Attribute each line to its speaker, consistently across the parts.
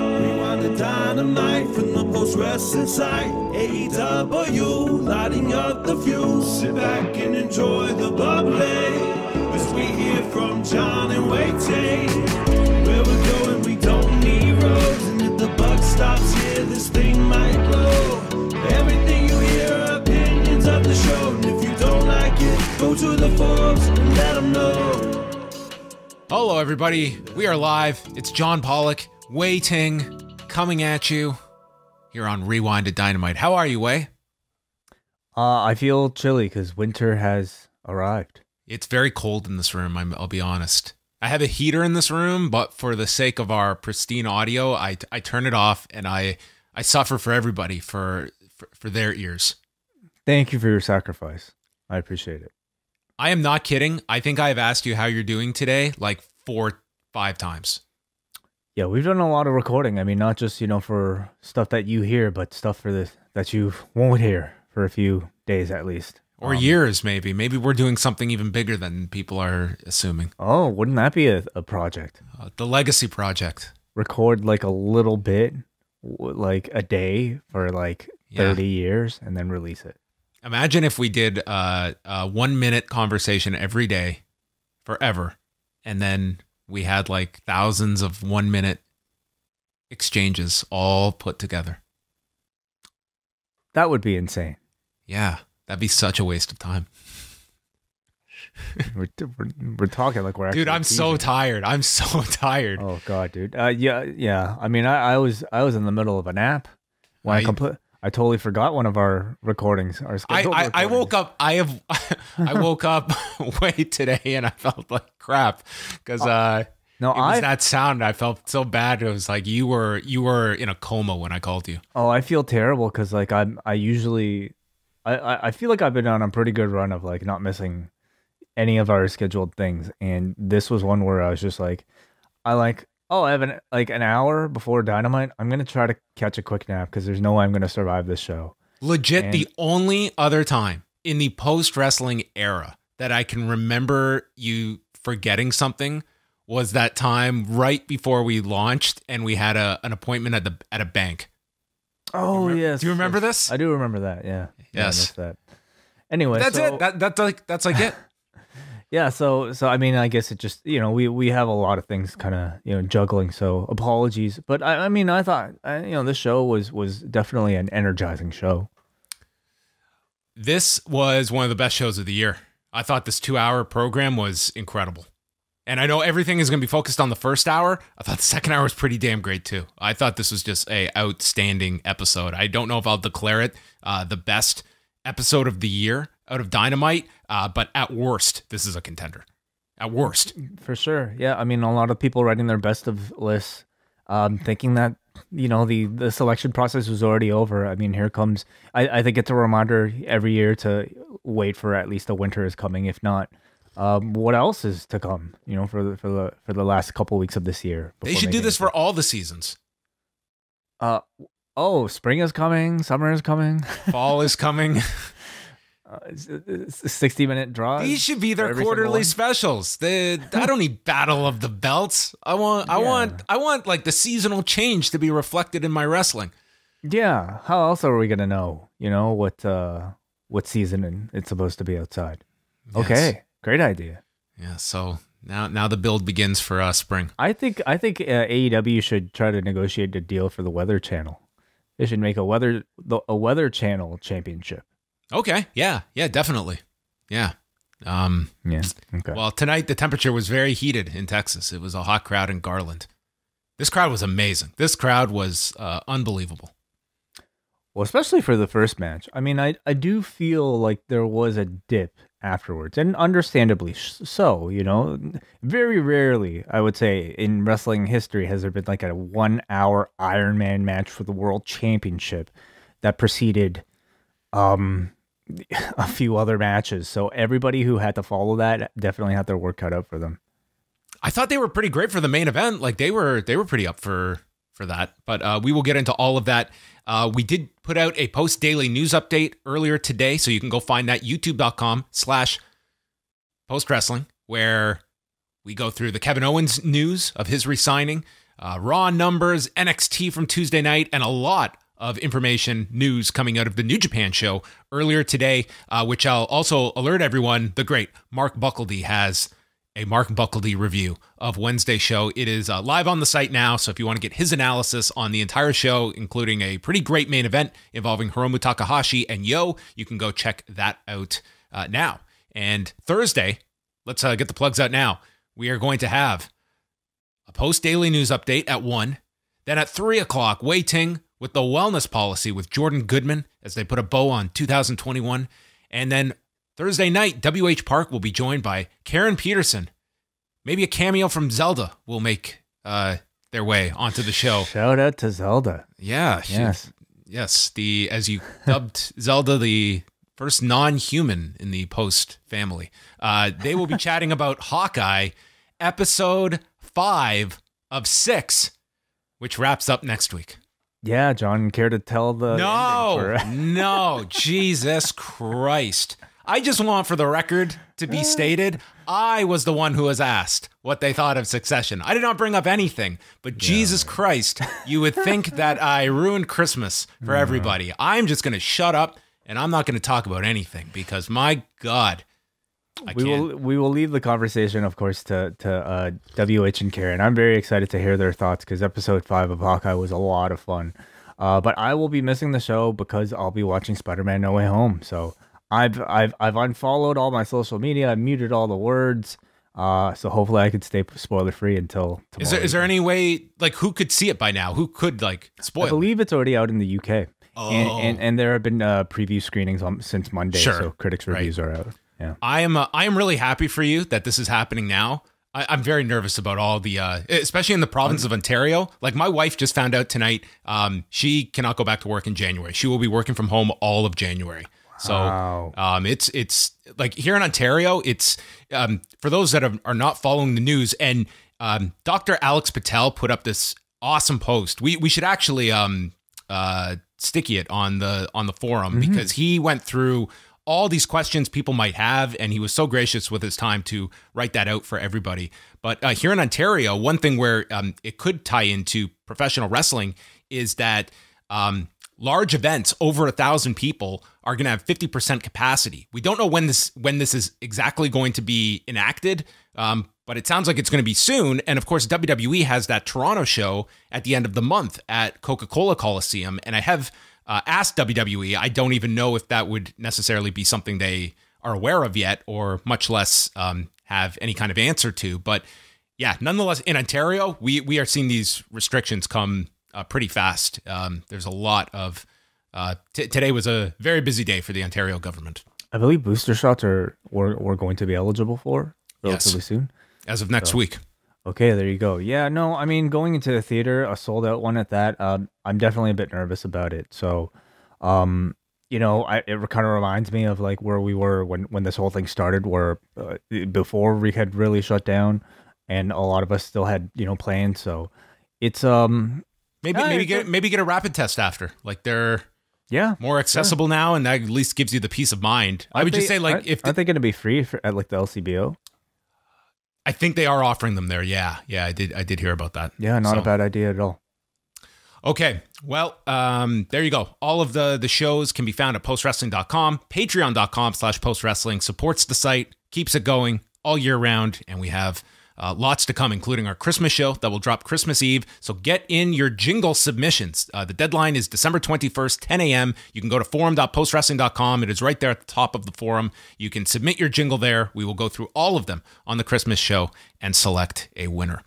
Speaker 1: Rewind the dynamite from the post wrestling site. AEW, lighting up the fuse. Sit back and enjoy the bubbly. As we hear from John and Wai Ting. Where we're going, we don't need roads. And if the buck stops here, this thing might blow. Everything you hear opinions of the show. And if you don't like it, go to the forums and let them know.
Speaker 2: Hello, everybody. We are live. It's John Pollock, Wai Ting, coming at you here on Rewind to Dynamite. How are you, Wai?
Speaker 3: Uh, I feel chilly because winter has arrived.
Speaker 2: It's very cold in this room, I'm, I'll be honest. I have a heater in this room, but for the sake of our pristine audio, I, I turn it off and I, I suffer for everybody, for, for, for their ears.
Speaker 3: Thank you for your sacrifice. I appreciate it.
Speaker 2: I am not kidding. I think I've asked you how you're doing today like four, five times.
Speaker 3: Yeah, we've done a lot of recording. I mean, not just you know for stuff that you hear, but stuff for the that you won't hear for a few days at least.
Speaker 2: Or
Speaker 3: Um,
Speaker 2: years, maybe. Maybe we're doing something even bigger than people are assuming.
Speaker 3: Oh, wouldn't that be a, a project?
Speaker 2: Uh, the Legacy Project.
Speaker 3: Record like a little bit, like a day for like
Speaker 2: Yeah.
Speaker 3: thirty years, and then release it.
Speaker 2: Imagine if we did uh, a one minute conversation every day forever, and then we had like thousands of one minute exchanges all put together.
Speaker 3: That would be insane.
Speaker 2: Yeah, that'd be such a waste of time.
Speaker 3: we're, we're, we're talking like we're actually
Speaker 2: Dude, I'm so tired. I'm so tired.
Speaker 3: Oh god, dude. Uh, yeah, yeah. I mean, I, I was I was in the middle of a nap when I,
Speaker 2: I-
Speaker 3: compl- I totally forgot one of our recordings. Our
Speaker 2: I,
Speaker 3: scheduled
Speaker 2: I, I woke up I have I woke up way today and I felt like crap because uh
Speaker 3: No,
Speaker 2: it was
Speaker 3: I
Speaker 2: that sound I felt so bad. It was like you were you were in a coma when I called you.
Speaker 3: Oh I feel terrible because like I'm I usually I, I I feel like I've been on a pretty good run of like not missing any of our scheduled things, and this was one where I was just like, I like oh I have an like an hour before Dynamite. I'm gonna try to catch a quick nap because there's no way I'm gonna survive this show.
Speaker 2: legit
Speaker 3: And-
Speaker 2: the only other time in the post wrestling era that I can remember you forgetting something was that time right before we launched and we had a an appointment at the at a bank
Speaker 3: Oh
Speaker 2: remem-
Speaker 3: yes,
Speaker 2: do you remember
Speaker 3: yes.
Speaker 2: this?
Speaker 3: I do remember that. Yeah. Yeah, I
Speaker 2: Yes.
Speaker 3: missed that. Anyway,
Speaker 2: that's
Speaker 3: so-
Speaker 2: it that that's like that's like it
Speaker 3: Yeah, so so I mean, I guess it just you know we we have a lot of things kind of you know juggling. So apologies, but I, I mean I thought I, you know this show was was definitely an energizing show.
Speaker 2: This was one of the best shows of the year. I thought this two hour program was incredible. And I know everything is going to be focused on the first hour. I thought the second hour was pretty damn great too. I thought this was just a outstanding episode. I don't know if I'll declare it uh, the best episode of the year out of Dynamite, uh, but at worst, this is a contender. At worst,
Speaker 3: For sure, yeah. I mean, a lot of people writing their best of lists, um, thinking that you know the the selection process was already over. I mean, here comes. I I think it's a reminder every year to wait for at least a winter is coming. If not, um, what else is to come? You know, for the for the for the last couple weeks of this year.
Speaker 2: they should do this for all the seasons.
Speaker 3: Uh oh, spring is coming, summer is coming.
Speaker 2: Fall is coming.
Speaker 3: Uh, it's- it's a sixty minute draw.
Speaker 2: These should be their quarterly specials. The I don't need battle of the belts. I want I
Speaker 3: Yeah.
Speaker 2: want I want like the seasonal change to be reflected in my wrestling.
Speaker 3: Yeah, how else are we gonna know? You know what uh what season it's supposed to be outside?
Speaker 2: Yes.
Speaker 3: Okay, great idea.
Speaker 2: Yeah, so now now the build begins for uh, spring.
Speaker 3: I think I think uh, AEW should try to negotiate a deal for the Weather Channel. They should make a weather the, a Weather Channel championship.
Speaker 2: Okay. Yeah. Yeah, definitely. Yeah. Um
Speaker 3: Yeah. Okay.
Speaker 2: well, tonight the temperature was very heated in Texas. It was a hot crowd in Garland. This crowd was amazing. This crowd was uh, unbelievable.
Speaker 3: Well, especially for the first match. I mean, I I do feel like there was a dip afterwards, and understandably so. You know, very rarely, I would say, in wrestling history has there been like a one-hour Iron Man match for the World Championship that preceded um a few other matches. So everybody who had to follow that definitely had their work cut out for them.
Speaker 2: I thought they were pretty great for the main event. Like they were they were pretty up for for that. But uh, we will get into all of that. Uh, we did put out a post daily news update earlier today, so you can go find that youtube.com slash post wrestling, where we go through the Kevin Owens news of his resigning. uh, Raw numbers, NXT from Tuesday night, and a lot of information, news coming out of the New Japan show earlier today, uh, which I'll also alert everyone the great Mark Buckeldee has a Mark Buckeldee review of Wednesday show. It is uh, live on the site now, so if you want to get his analysis on the entire show, including a pretty great main event involving Hiromu Takahashi and Yo, you can go check that out uh, now. And Thursday, let's uh, get the plugs out now. We are going to have a post daily news update at 1. Then at 3 o'clock, Wai Ting with the wellness policy with Jordan Goodman as they put a bow on 2021. And then Thursday night, WH Park will be joined by Karen Peterson. Maybe a cameo from Zelda will make uh, their way onto the show.
Speaker 3: Shout out to Zelda.
Speaker 2: Yeah. she-
Speaker 3: Yes.
Speaker 2: yes. The as you dubbed Zelda the first non-human in the Post family. Uh, they will be chatting about Hawkeye, episode five of six, which wraps up next week.
Speaker 3: Yeah, John, care to tell the
Speaker 2: No,
Speaker 3: for-
Speaker 2: no, Jesus Christ. I just want for the record to be stated, I was the one who was asked what they thought of Succession. I did not bring up anything, but Jesus Christ, you would think that I ruined Christmas for everybody. I'm just going to shut up and I'm not going to talk about anything because my God, I
Speaker 3: we
Speaker 2: can't.
Speaker 3: will we will leave the conversation, of course, to to uh, WH and Karen. I'm very excited to hear their thoughts because episode five of Hawkeye was a lot of fun. Uh, but I will be missing the show because I'll be watching Spider-Man: No Way Home. So I've I've I've unfollowed all my social media. I muted all the words. Uh, so hopefully I could stay spoiler free until tomorrow.
Speaker 2: Is there, is there any way, like, who could see it by now? Who could, like, spoil
Speaker 3: I believe it's already out in the UK. And,
Speaker 2: Oh.
Speaker 3: and and there have been uh, preview screenings on, since Monday,
Speaker 2: Sure.
Speaker 3: so critics
Speaker 2: Right.
Speaker 3: reviews are out. Yeah.
Speaker 2: I am uh, I am really happy for you that this is happening now. I, I'm very nervous about all the, uh, especially in the province of Ontario. Like my wife just found out tonight, um, she cannot go back to work in January. She will be working from home all of January. So
Speaker 3: Wow.
Speaker 2: um, it's it's like here in Ontario, it's um, for those that are, are not following the news. And um, Dr. Alex Patel put up this awesome post. We we should actually um, uh, sticky it on the on the forum because he went through all these questions people might have, and he was so gracious with his time to write that out for everybody. But uh, here in Ontario, one thing where um, it could tie into professional wrestling is that um, large events over a thousand people are going to have 50% capacity. We don't know when this when this is exactly going to be enacted, um, but it sounds like it's going to be soon. And of course, WWE has that Toronto show at the end of the month at Coca Cola Coliseum, and I have uh, asked WWE. I don't even know if that would necessarily be something they are aware of yet, or much less um, have any kind of answer to. But yeah, nonetheless, in Ontario, we we are seeing these restrictions come uh, pretty fast. Um, there's a lot of uh, t- today was a very busy day for the Ontario government.
Speaker 3: I believe booster shots are we're, we're going to be eligible for relatively
Speaker 2: Yes.
Speaker 3: soon.
Speaker 2: As of next week,
Speaker 3: Okay, there you go. Yeah, no, I mean going into the theater, a sold out one at that. Um, I'm definitely a bit nervous about it. So, um, you know, I, it kind of reminds me of like where we were when when this whole thing started, where uh, before we had really shut down, and a lot of us still had you know plans. So, it's um,
Speaker 2: maybe
Speaker 3: Yeah,
Speaker 2: maybe get
Speaker 3: a-
Speaker 2: maybe get a rapid test after. Like they're
Speaker 3: yeah.
Speaker 2: more accessible now, and that at least gives you the peace of mind. I
Speaker 3: Aren't
Speaker 2: would just say like
Speaker 3: aren't,
Speaker 2: if
Speaker 3: aren't they going to be free for, at like the LCBO?
Speaker 2: I think they are offering them there. Yeah, yeah, I did I did hear about that.
Speaker 3: Yeah, not
Speaker 2: So-
Speaker 3: a bad idea at all.
Speaker 2: Okay. Well, um, there you go. All of the the shows can be found at postwrestling.com. Patreon.com slash postwrestling supports the site, keeps it going all year round, and we have uh, lots to come, including our Christmas show that will drop Christmas Eve. So get in your jingle submissions. Uh, the deadline is December 21st, 10 a.m. You can go to forum.postwrestling.com. It is right there at the top of the forum. You can submit your jingle there. We will go through all of them on the Christmas show and select a winner.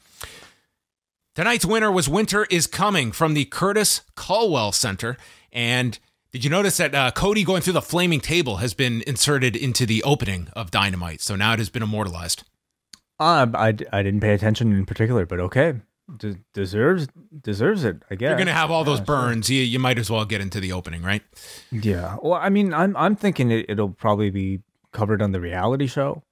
Speaker 2: Tonight's winner was Winter is Coming from the Curtis Culwell Center. And did you notice that uh, Cody going through the flaming table has been inserted into the opening of Dynamite? So now it has been immortalized.
Speaker 3: Uh, I, I didn't pay attention in particular, but okay, De- deserves deserves it. I guess
Speaker 2: You're going to have all those
Speaker 3: Yeah, sure.
Speaker 2: burns. You, you might as well get into the opening, right?
Speaker 3: Yeah. Well, I mean, I'm I'm thinking it, it'll probably be covered on the reality show.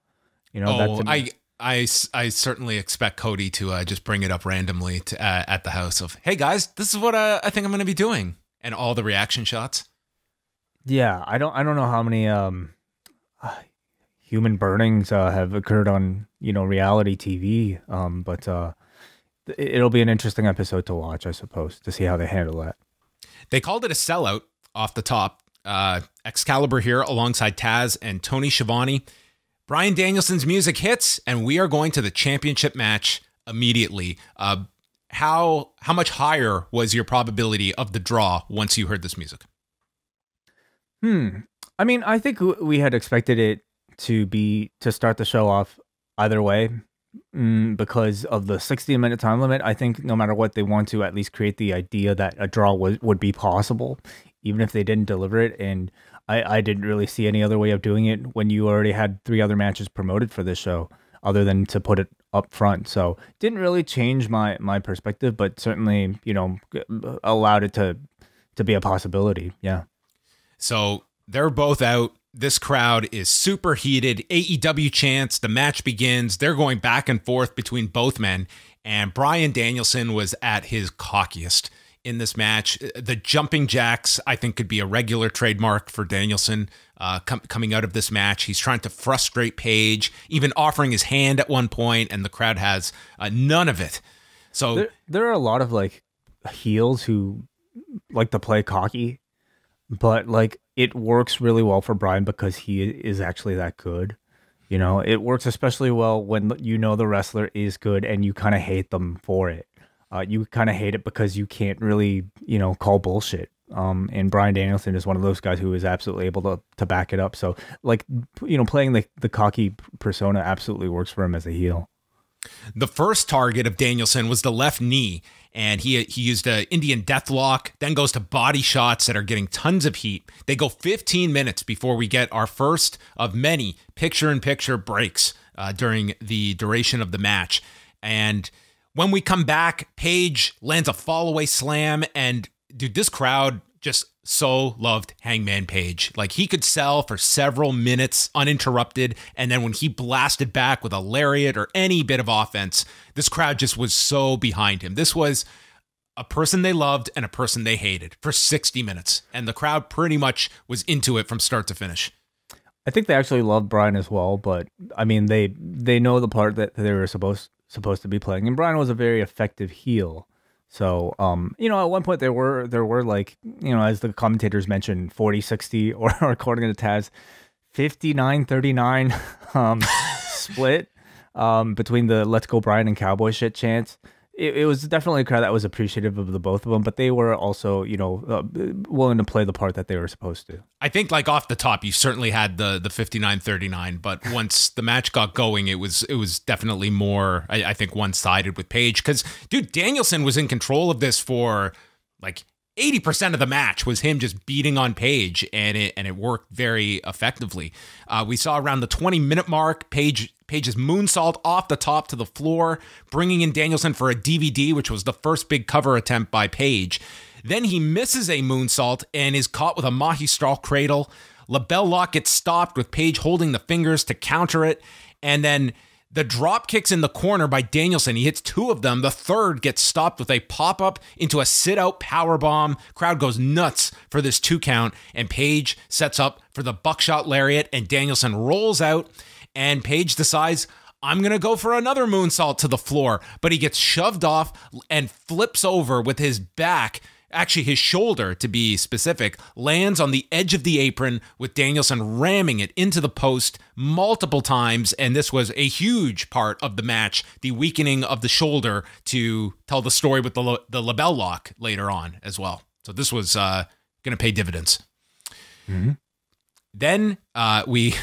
Speaker 3: You know,
Speaker 2: oh,
Speaker 3: that's
Speaker 2: I certainly expect Cody to uh, just bring it up randomly to, uh, at the house of, hey guys, this is what uh, I think I'm going to be doing. And all the reaction shots.
Speaker 3: yeah. I don't I don't know how many um human burnings uh, have occurred on you know reality TV. Um, but uh, it'll be an interesting episode to watch, I suppose, to see how they handle that.
Speaker 2: They called it a sellout off the top. Uh, Excalibur here alongside Taz and Tony Schiavone. Bryan Danielson's music hits, and we are going to the championship match immediately. Uh, how how much higher was your probability of the draw once you heard this music?
Speaker 3: Hmm. I mean, I think we had expected it to be to start the show off either way mm, because of the 60 minute time limit. I think no matter what, they want to at least create the idea that a draw was, would be possible, even if they didn't deliver it. And I, I didn't really see any other way of doing it when you already had three other matches promoted for this show other than to put it up front. So didn't really change my my perspective, but certainly you know allowed it to to be a possibility. Yeah.
Speaker 2: So they're both out. This crowd is super heated. AEW chants. The match begins. They're going back and forth between both men, and Bryan Danielson was at his cockiest in this match. The jumping jacks, I think, could be a regular trademark for Danielson uh, com- coming out of this match. He's trying to frustrate Page, even offering his hand at one point, and the crowd has uh, none of it. So
Speaker 3: there, there are a lot of like heels who like to play cocky, but like it works really well for Bryan because he is actually that good. You know, it works especially well when you know the wrestler is good and you kind of hate them for it uh, you kind of hate it because you can't really, you know, call bullshit. Um, and Bryan Danielson is one of those guys who is absolutely able to to back it up. So, like, you know, playing the the cocky persona absolutely works for him as a heel.
Speaker 2: The first target of Danielson was the left knee, and he he used an Indian deathlock, then goes to body shots that are getting tons of heat. They go 15 minutes before we get our first of many picture-in-picture breaks uh, during the duration of the match, and when we come back, Page lands a fallaway slam, and dude, this crowd just so loved Hangman Page. Like he could sell for several minutes uninterrupted, and then when he blasted back with a lariat or any bit of offense, this crowd just was so behind him. This was a person they loved and a person they hated for 60 minutes, and the crowd pretty much was into it from start to finish.
Speaker 3: I think they actually loved Bryan as well, but I mean they they know the part that they were supposed supposed to be playing. And Bryan was a very effective heel. So, um, you know, at one point there were there were like, you know, as the commentators mentioned, 40-60 or according to Taz, 59-39 um, split um, between the "Let's Go Bryan and "Cowboy Shit" chants it, it, was definitely a crowd that was appreciative of the both of them, but they were also, you know, uh, willing to play the part that they were supposed to.
Speaker 2: I think like off the top, you certainly had the the 59-39, but once the match got going, it was it was definitely more, I, I think, one sided with Page because dude, Danielson was in control of this for like 80% of the match was him just beating on Page and it and it worked very effectively. Uh, we saw around the 20 minute mark, Page Page's moonsault off the top to the floor, bringing in Danielson for a DVD, which was the first big cover attempt by Page. Then he misses a moonsault and is caught with a Magistral cradle. LeBell Lock gets stopped with Page holding the fingers to counter it. And then the drop kicks in the corner by Danielson. He hits two of them. The third gets stopped with a pop up into a sit out power bomb. Crowd goes nuts for this two count, and Page sets up for the buckshot lariat, and Danielson rolls out. And Page decides, I'm going to go for another moonsault to the floor, but he gets shoved off and flips over with his back actually his shoulder to be specific, lands on the edge of the apron with Danielson ramming it into the post multiple times. And this was a huge part of the match, the weakening of the shoulder to tell the story with the, the LeBell lock later on as well. So this was uh, going to pay dividends. Mm-hmm. Then uh, we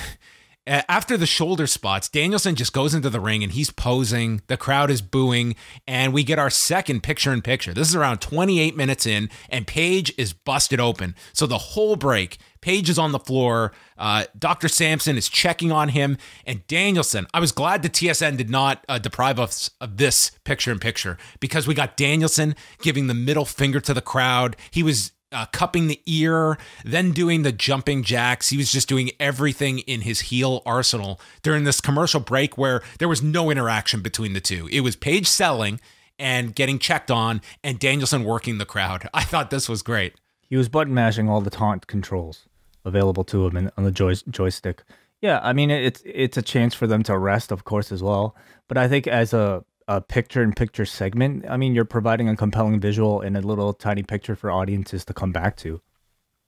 Speaker 2: after the shoulder spots, Danielson just goes into the ring and he's posing. The crowd is booing, and we get our second picture in picture. This is around 28 minutes in, and Page is busted open. So the whole break, Page is on the floor. Uh, Dr. Sampson is checking on him, and Danielson. I was glad the TSN did not uh, deprive us of this picture in picture because we got Danielson giving the middle finger to the crowd. He was uh, cupping the ear, then doing the jumping jacks. He was just doing everything in his heel arsenal during this commercial break where there was no interaction between the two. It was Page selling and getting checked on, and Danielson working the crowd. I thought this was great.
Speaker 3: He was button mashing all the taunt controls available to him in, on the joy, joystick. Yeah, I mean it's it's a chance for them to rest, of course, as well. But I think as a a picture in picture segment, I mean, you're providing a compelling visual and a little tiny picture for audiences to come back to.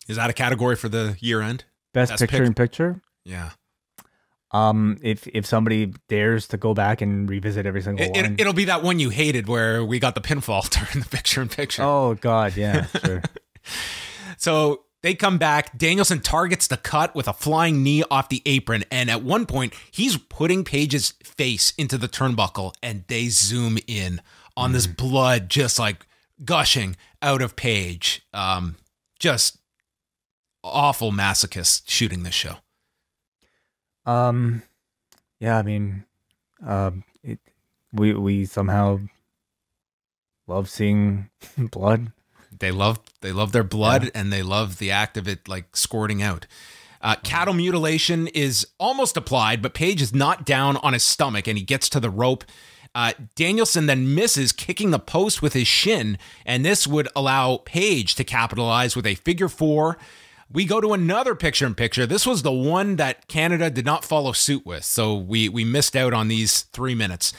Speaker 2: Is that a category for the year end?
Speaker 3: Best,
Speaker 2: Best
Speaker 3: picture
Speaker 2: pic-
Speaker 3: in picture.
Speaker 2: Yeah.
Speaker 3: Um, if if somebody dares to go back and revisit every single
Speaker 2: It,
Speaker 3: one.
Speaker 2: it, it'll be that one you hated where we got the pinfall during the picture in picture.
Speaker 3: oh God, yeah, sure.
Speaker 2: So they come back. Danielson targets the cut with a flying knee off the apron. And at one point, he's putting Page's face into the turnbuckle and they zoom in on this blood just like gushing out of Page. Um, just awful masochist shooting this show.
Speaker 3: Um, yeah, I mean, um, it, we we somehow love seeing blood.
Speaker 2: They love they love their blood and they love the act of it like squirting out. Uh, cattle mutilation is almost applied, but Page is not down on his stomach and he gets to the rope. Uh, Danielson then misses kicking the post with his shin, and this would allow Page to capitalize with a figure four. We go to another picture in picture. This was the one that Canada did not follow suit with, so we we missed out on these three minutes.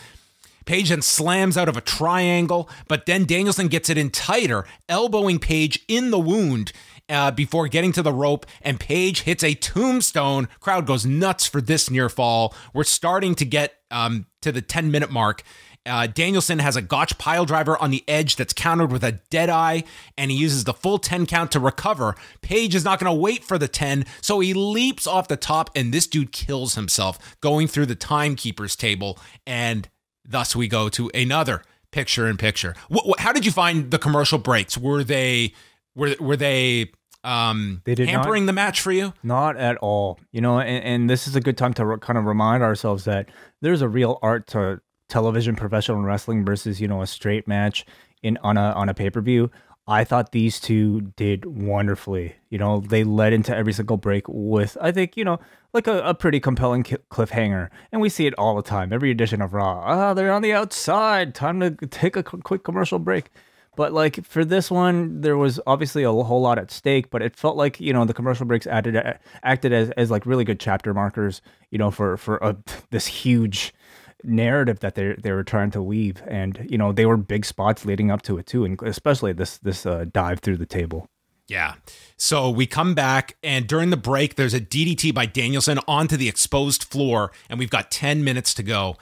Speaker 2: Page then slams out of a triangle, but then Danielson gets it in tighter, elbowing Page in the wound uh, before getting to the rope, and Page hits a tombstone. Crowd goes nuts for this near fall. We're starting to get um, to the 10 minute mark. Uh, Danielson has a gotch pile driver on the edge that's countered with a dead eye, and he uses the full 10 count to recover. Page is not going to wait for the 10, so he leaps off the top, and this dude kills himself going through the timekeeper's table. And thus we go to another picture in picture. How did you find the commercial breaks? Were they were were they um
Speaker 3: They did not-
Speaker 2: hampering the match for you?
Speaker 3: Not at all. You know, and, and this is a good time to re- kind of remind ourselves that there's a real art to television professional wrestling versus you know a straight match in on a on a pay per view. I thought these two did wonderfully. You know, they led into every single break with I think you know like a, a pretty compelling cliffhanger, and we see it all the time. Every edition of Raw, ah, they're on the outside. Time to take a quick commercial break. But like for this one, there was obviously a whole lot at stake, but it felt like you know the commercial breaks added acted as, as like really good chapter markers, you know, for for a, this huge narrative that they they were trying to weave, and you know they were big spots leading up to it too, and especially this this uh, dive through the table.
Speaker 2: Yeah. So we come back, and during the break, there's a DDT by Danielson onto the exposed floor, and we've got 10 minutes to go.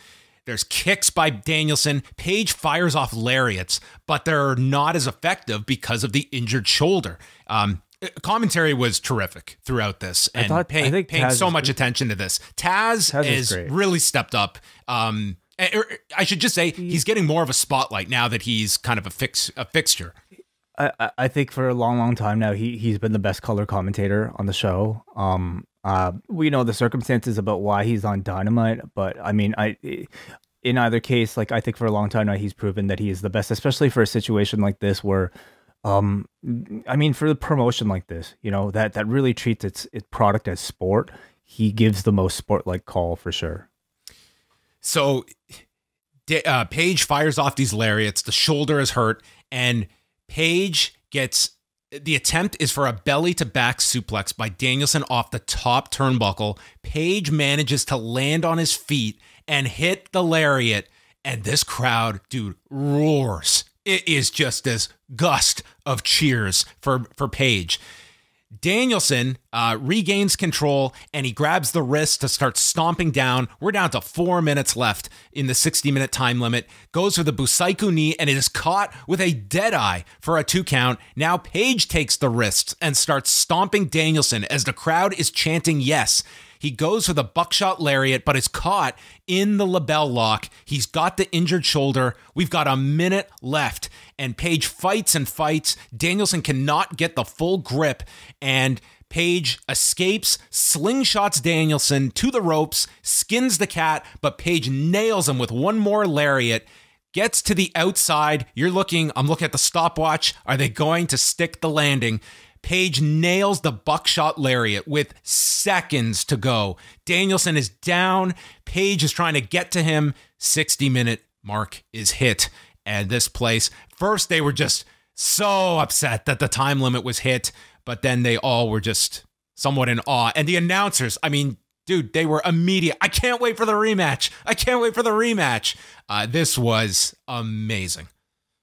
Speaker 2: There's kicks by Danielson. Page fires off lariats, but they're not as effective because of the injured shoulder. Um, commentary was terrific throughout this, and
Speaker 3: thought-
Speaker 2: pay-
Speaker 3: I
Speaker 2: paying so much attention to this. Taz,
Speaker 3: Taz
Speaker 2: is
Speaker 3: is
Speaker 2: really stepped up. Um, er, I should just say he's getting more of a spotlight now that he's kind of a fix a fixture.
Speaker 3: I, I- I think for a long, long time now, he he's been the best color commentator on the show. Um, uh, we know the circumstances about why he's on Dynamite, but I mean, I in either case, like I think for a long time now, he's proven that he is the best, especially for a situation like this where, um, I mean, for the promotion like this, you know, that that really treats its its product as sport. He gives the most sport like call for sure.
Speaker 2: So uh, Page fires off these lariats. The shoulder is hurt, and page gets the attempt is for a belly to back suplex by Danielson off the top turnbuckle. Page manages to land on his feet and hit the lariat, and this crowd, dude, roars. It is just this gust of cheers for for Page. Danielson uh, regains control and he grabs the wrist to start stomping down. We're down to four minutes left in the 60 minute time limit. Goes for the Busaiku knee and it is caught with a dead eye for a two count. Now Page takes the wrist and starts stomping Danielson as the crowd is chanting yes. He goes for the buckshot lariat, but is caught in the LeBell lock. He's got the injured shoulder. We've got a minute left, and Page fights and fights. Danielson cannot get the full grip, and Page escapes, slingshots Danielson to the ropes, skins the cat, but Page nails him with one more lariat. Gets to the outside. You're looking, I'm looking at the stopwatch. Are they going to stick the landing? Page nails the buckshot lariat with seconds to go. Danielson is down. Page is trying to get to him. 60 minute mark is hit. And this place, first they were just so upset that the time limit was hit, but then they all were just somewhat in awe. And the announcers, I mean, dude, they were immediate. I can't wait for the rematch. I can't wait for the rematch. Uh, this was amazing.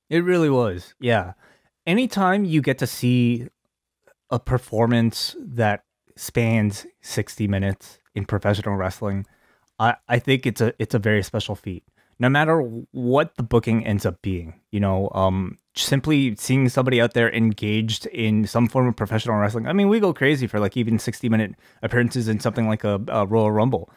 Speaker 3: It really was. Yeah. Anytime you get to see a performance that spans 60 minutes in professional wrestling, I, I think it's a it's a very special feat. No matter what the booking ends up being, you know, um, simply seeing somebody out there engaged in some form of professional wrestling. I mean, we go crazy for like even 60 minute appearances in something like a, a Royal Rumble.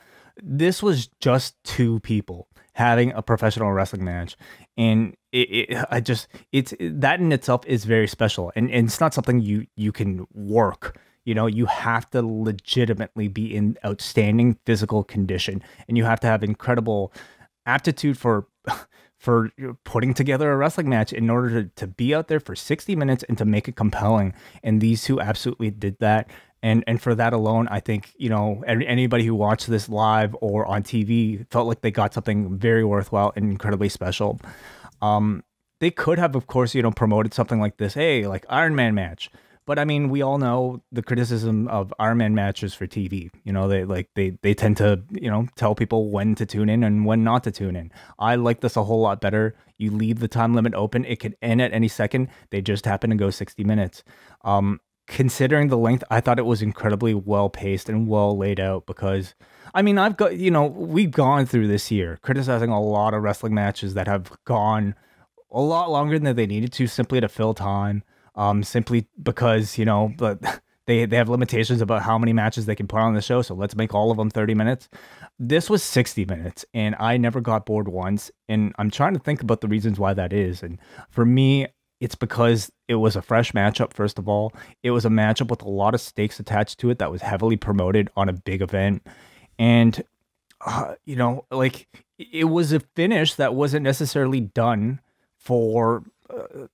Speaker 3: This was just two people having a professional wrestling match, and it, it, I just it's that in itself is very special, and, and it's not something you you can work. You know, you have to legitimately be in outstanding physical condition, and you have to have incredible aptitude for for putting together a wrestling match in order to, to be out there for 60 minutes and to make it compelling. And these two absolutely did that. And and for that alone, I think you know anybody who watched this live or on TV felt like they got something very worthwhile and incredibly special. Um, they could have, of course, you know, promoted something like this. Hey, like Iron Man match. But I mean, we all know the criticism of Iron Man matches for TV. You know, they like they they tend to you know tell people when to tune in and when not to tune in. I like this a whole lot better. You leave the time limit open; it could end at any second. They just happen to go sixty minutes. Um, considering the length, I thought it was incredibly well paced and well laid out because. I mean, I've got, you know, we've gone through this year criticizing a lot of wrestling matches that have gone a lot longer than they needed to simply to fill time um, simply because you know, but they they have limitations about how many matches they can put on the show. So let's make all of them 30 minutes. This was 60 minutes, and I never got bored once. And I'm trying to think about the reasons why that is. And for me, it's because it was a fresh matchup, first of all. It was a matchup with a lot of stakes attached to it that was heavily promoted on a big event. And, uh, you know, like it was a finish that wasn't necessarily done for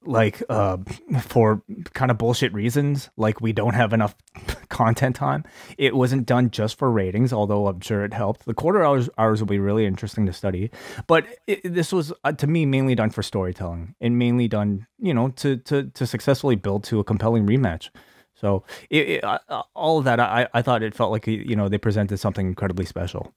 Speaker 3: like uh, for kind of bullshit reasons, like we don't have enough content time. It wasn't done just for ratings, although I'm sure it helped. The quarter hours hours will be really interesting to study, but it, this was uh, to me mainly done for storytelling and mainly done, you know, to to to successfully build to a compelling rematch. So it, it, uh, all of that, I I thought it felt like you know they presented something incredibly special.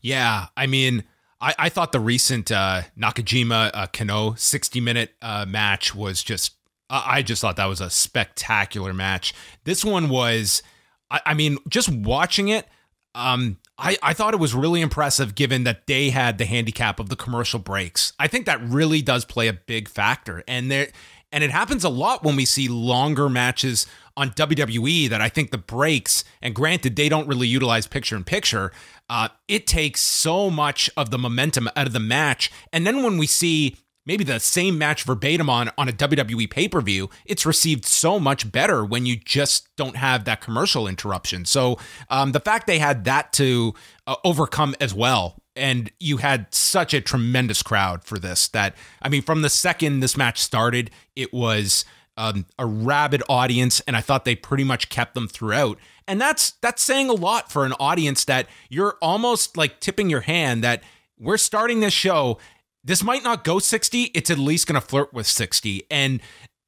Speaker 2: Yeah, I mean I, I thought the recent uh, Nakajima uh, Kenoh 60 minute uh, match was just, I just thought that was a spectacular match. This one was, I, I mean, just watching it, um, I, I thought it was really impressive given that they had the handicap of the commercial breaks. I think that really does play a big factor. And there, and it happens a lot when we see longer matches on WWE that I think the breaks, and granted, they don't really utilize picture in picture, uh, it takes so much of the momentum out of the match. And then when we see maybe the same match verbatim on on a WWE pay-per-view, it's received so much better when you just don't have that commercial interruption. So um, the fact they had that to uh, overcome as well and you had such a tremendous crowd for this that I mean from the second this match started it was um, a rabid audience and I thought they pretty much kept them throughout and that's that's saying a lot for an audience that you're almost like tipping your hand that we're starting this show. This might not go 60, it's at least going to flirt with 60. And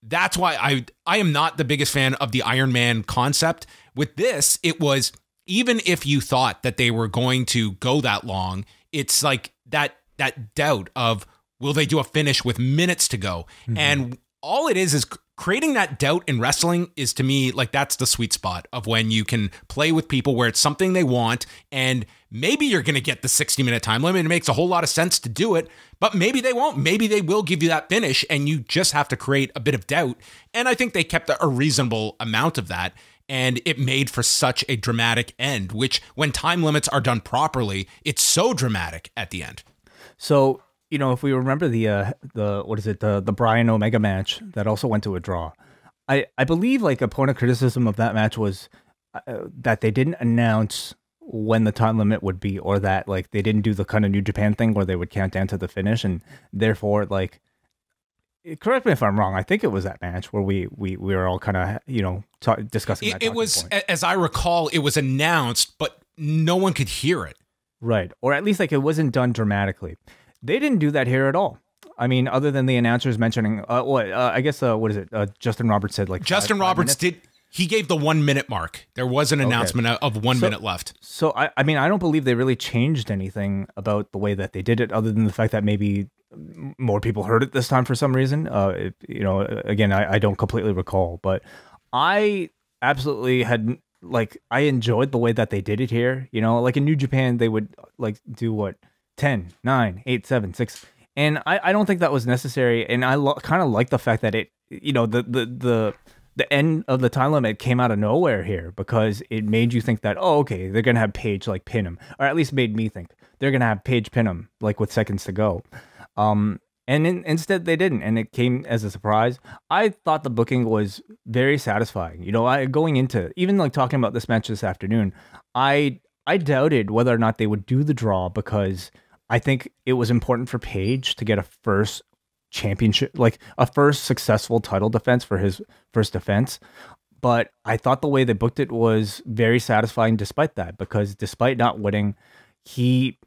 Speaker 2: that's why I I am not the biggest fan of the Iron Man concept. With this, it was even if you thought that they were going to go that long, it's like that that doubt of will they do a finish with minutes to go? Mm-hmm. And all it is is creating that doubt in wrestling is to me like that's the sweet spot of when you can play with people where it's something they want and maybe you're going to get the 60 minute time limit it makes a whole lot of sense to do it but maybe they won't maybe they will give you that finish and you just have to create a bit of doubt and i think they kept a reasonable amount of that and it made for such a dramatic end which when time limits are done properly it's so dramatic at the end
Speaker 3: so you know, if we remember the uh, the what is it the the Bryan Omega match that also went to a draw, I I believe like a point of criticism of that match was uh, that they didn't announce when the time limit would be, or that like they didn't do the kind of New Japan thing where they would count down to the finish, and therefore like. Correct me if I'm wrong. I think it was that match where we we, we were all kind of you know ta- discussing.
Speaker 2: It, it was, point. as I recall, it was announced, but no one could hear it.
Speaker 3: Right, or at least like it wasn't done dramatically. They didn't do that here at all. I mean, other than the announcers mentioning, uh, what uh, I guess, uh, what is it? Uh, Justin Roberts said like
Speaker 2: Justin
Speaker 3: five,
Speaker 2: Roberts
Speaker 3: five
Speaker 2: did. He gave the one minute mark. There was an announcement of one
Speaker 3: So-
Speaker 2: minute left.
Speaker 3: So I, I mean, I don't believe they really changed anything about the way that they did it, other than the fact that maybe more people heard it this time for some reason. Uh, it, you know, again, I, I don't completely recall, but I absolutely had like I enjoyed the way that they did it here. You know, like in New Japan, they would like do what 10, 9, 8, 7, 6. And I, I don't think that was necessary. And I lo- kind of like the fact that it, you know, the, the, the, the end of the time limit came out of nowhere here because it made you think that, oh, okay, they're going to have Page like pin him, or at least made me think they're going to have Page pin him like with seconds to go. Um, and in, instead they didn't, and it came as a surprise. I thought the booking was very satisfying. You know, I going into even like talking about this match this afternoon, I I doubted whether or not they would do the draw because I think it was important for Page to get a first championship, like a first successful title defense for his first defense. But I thought the way they booked it was very satisfying despite that, because despite not winning, he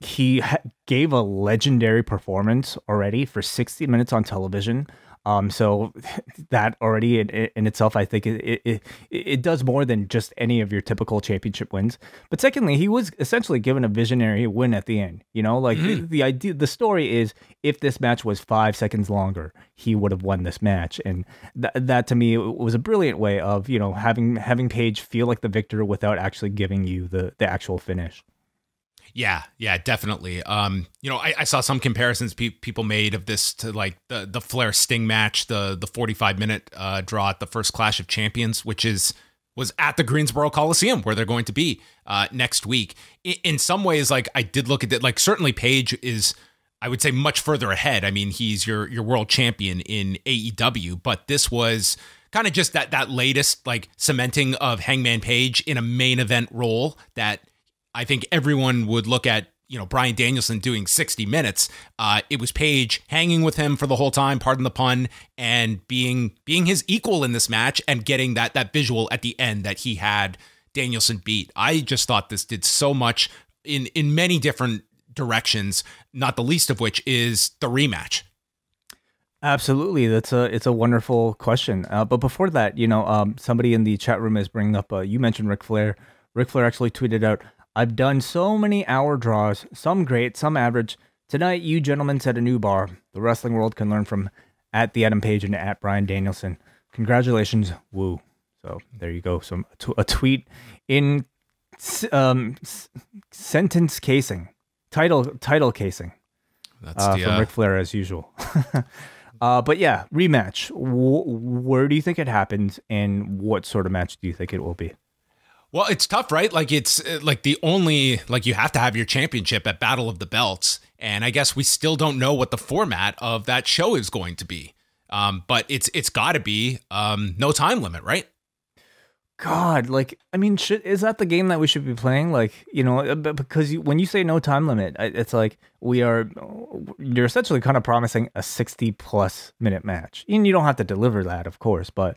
Speaker 3: he gave a legendary performance already for 60 minutes on television. Um, so that already in, in itself, I think it, it, it, does more than just any of your typical championship wins. But secondly, he was essentially given a visionary win at the end. You know, like the, the idea, the story is if this match was five seconds longer, he would have won this match. And th- that to me was a brilliant way of, you know, having, having Page feel like the victor without actually giving you the, the actual finish.
Speaker 2: Yeah, yeah, definitely. Um, you know, I, I saw some comparisons pe- people made of this to like the the Flair Sting match, the the 45 minute uh, draw at the first Clash of Champions, which is was at the Greensboro Coliseum where they're going to be uh, next week. In, in some ways, like I did look at it, like certainly Page is, I would say, much further ahead. I mean, he's your your world champion in AEW, but this was kind of just that that latest like cementing of Hangman Page in a main event role that I think everyone would look at, you know, Bryan Danielson doing 60 minutes. Uh, it was Page hanging with him for the whole time, pardon the pun, and being being his equal in this match and getting that that visual at the end that he had Danielson beat. I just thought this did so much in in many different directions, not the least of which is the rematch.
Speaker 3: Absolutely, that's a it's a wonderful question. Uh, but before that, you know, um, somebody in the chat room is bringing up. Uh, you mentioned Ric Flair. Ric Flair actually tweeted out, "I've done so many hour draws, some great, some average. Tonight, you gentlemen set a new bar. The wrestling world can learn from at the Adam Page and at Bryan Danielson. Congratulations, woo." So there you go. Some a tweet in um, s- sentence casing, title title casing
Speaker 2: That's
Speaker 3: uh,
Speaker 2: the
Speaker 3: from
Speaker 2: uh,
Speaker 3: Ric Flair as usual. uh, but yeah, rematch. W- where do you think it happened, and what sort of match do you think it will be?
Speaker 2: Well, it's tough, right? Like it's uh, like the only like you have to have your championship at Battle of the Belts, and I guess we still don't know what the format of that show is going to be. Um, but it's it's got to be um, no time limit, right?
Speaker 3: God, like I mean, should, is that the game that we should be playing? Like, you know, uh, because you, when you say no time limit, it's like we are. You're essentially kind of promising a sixty plus minute match, and you don't have to deliver that, of course. But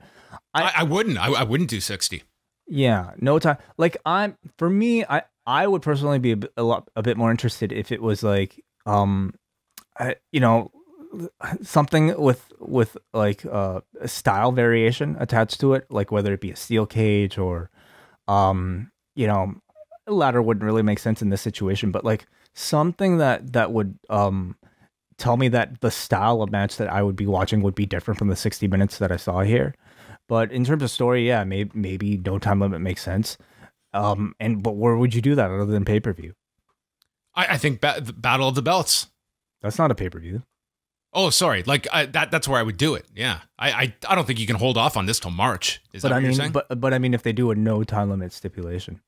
Speaker 2: I, I wouldn't. I, I wouldn't do sixty.
Speaker 3: Yeah, no time. Like I'm for me, I I would personally be a, lot a bit more interested if it was like um, I, you know, something with with like uh, a style variation attached to it, like whether it be a steel cage or um, you know, a ladder wouldn't really make sense in this situation, but like something that that would um tell me that the style of match that I would be watching would be different from the 60 minutes that I saw here. But in terms of story, yeah, maybe maybe no time limit makes sense. Um, and but where would you do that other than pay per view?
Speaker 2: I, I think ba- the Battle of the Belts.
Speaker 3: That's not a pay per view.
Speaker 2: Oh, sorry. Like I, that. That's where I would do it. Yeah. I, I. I don't think you can hold off on this till March. Is
Speaker 3: But
Speaker 2: that
Speaker 3: I
Speaker 2: what you're
Speaker 3: mean,
Speaker 2: saying?
Speaker 3: but but I mean, if they do a no time limit stipulation,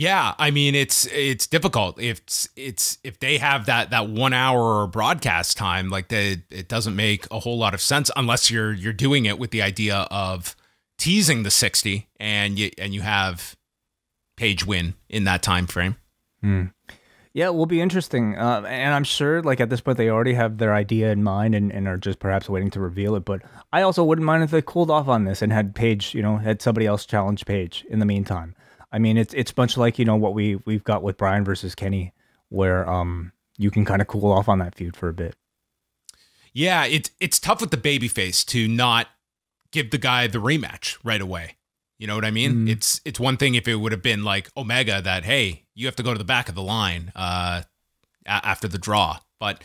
Speaker 2: Yeah, I mean it's it's difficult. If it's, it's if they have that that one hour broadcast time, like it doesn't make a whole lot of sense unless you're you're doing it with the idea of teasing the sixty and you and you have Page win in that time frame. Hmm.
Speaker 3: yeah, it will be interesting. Uh, and I'm sure, like at this point, they already have their idea in mind and, and are just perhaps waiting to reveal it. But I also wouldn't mind if they cooled off on this and had Page, you know, had somebody else challenge Page in the meantime. I mean, it's it's much like you know what we we've got with Bryan versus Kenny, where um you can kind of cool off on that feud for a bit.
Speaker 2: Yeah, it's it's tough with the babyface to not give the guy the rematch right away. You know what I mean?
Speaker 3: Mm.
Speaker 2: It's it's one thing if it would have been like Omega that hey, you have to go to the back of the line uh, after the draw, but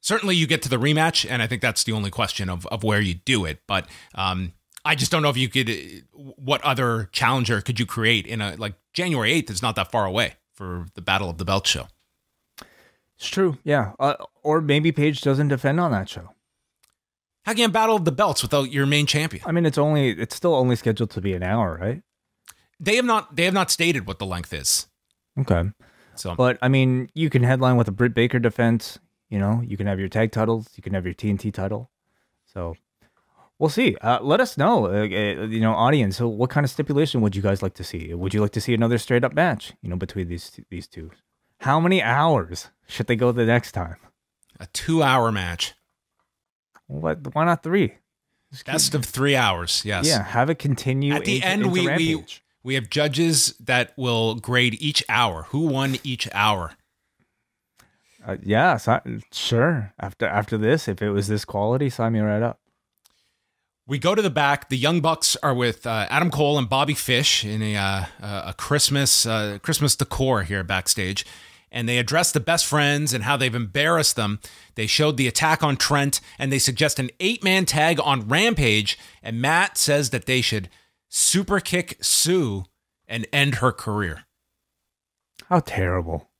Speaker 2: certainly you get to the rematch, and I think that's the only question of of where you do it. But um, I just don't know if you could. What other challenger could you create in a like January eighth is not that far away for the Battle of the Belt show.
Speaker 3: It's true. Yeah. Uh, or maybe Page doesn't defend on that show.
Speaker 2: How can you Battle of the Belts without your main champion?
Speaker 3: I mean, it's only it's still only scheduled to be an hour, right?
Speaker 2: They have not they have not stated what the length is.
Speaker 3: Okay.
Speaker 2: So
Speaker 3: But I mean, you can headline with a Britt Baker defense. You know, you can have your tag titles. You can have your TNT title. So we'll see. Uh, let us know, uh, uh, you know, audience. So, what kind of stipulation would you guys like to see? Would you like to see another straight up match? You know, between these two, these two. How many hours should they go the next time?
Speaker 2: a two hour match,
Speaker 3: What? Why not three?
Speaker 2: Best of three hours. Yes.
Speaker 3: Yeah, have it continue.
Speaker 2: At the
Speaker 3: into-
Speaker 2: end,
Speaker 3: into
Speaker 2: we we
Speaker 3: Rampage.
Speaker 2: we have judges that will grade each hour. Who won each hour?
Speaker 3: Uh, yeah, si- sure. After after this, if it was this quality, sign me right up.
Speaker 2: We go to the back. The Young Bucks are with uh, Adam Cole and Bobby Fish in a uh, a Christmas uh, Christmas decor here backstage, and they address the best friends and how they've embarrassed them. They showed the attack on Trent, and they suggest an eight man tag on Rampage. And Matt says that they should super kick Sue and end her career.
Speaker 3: How terrible!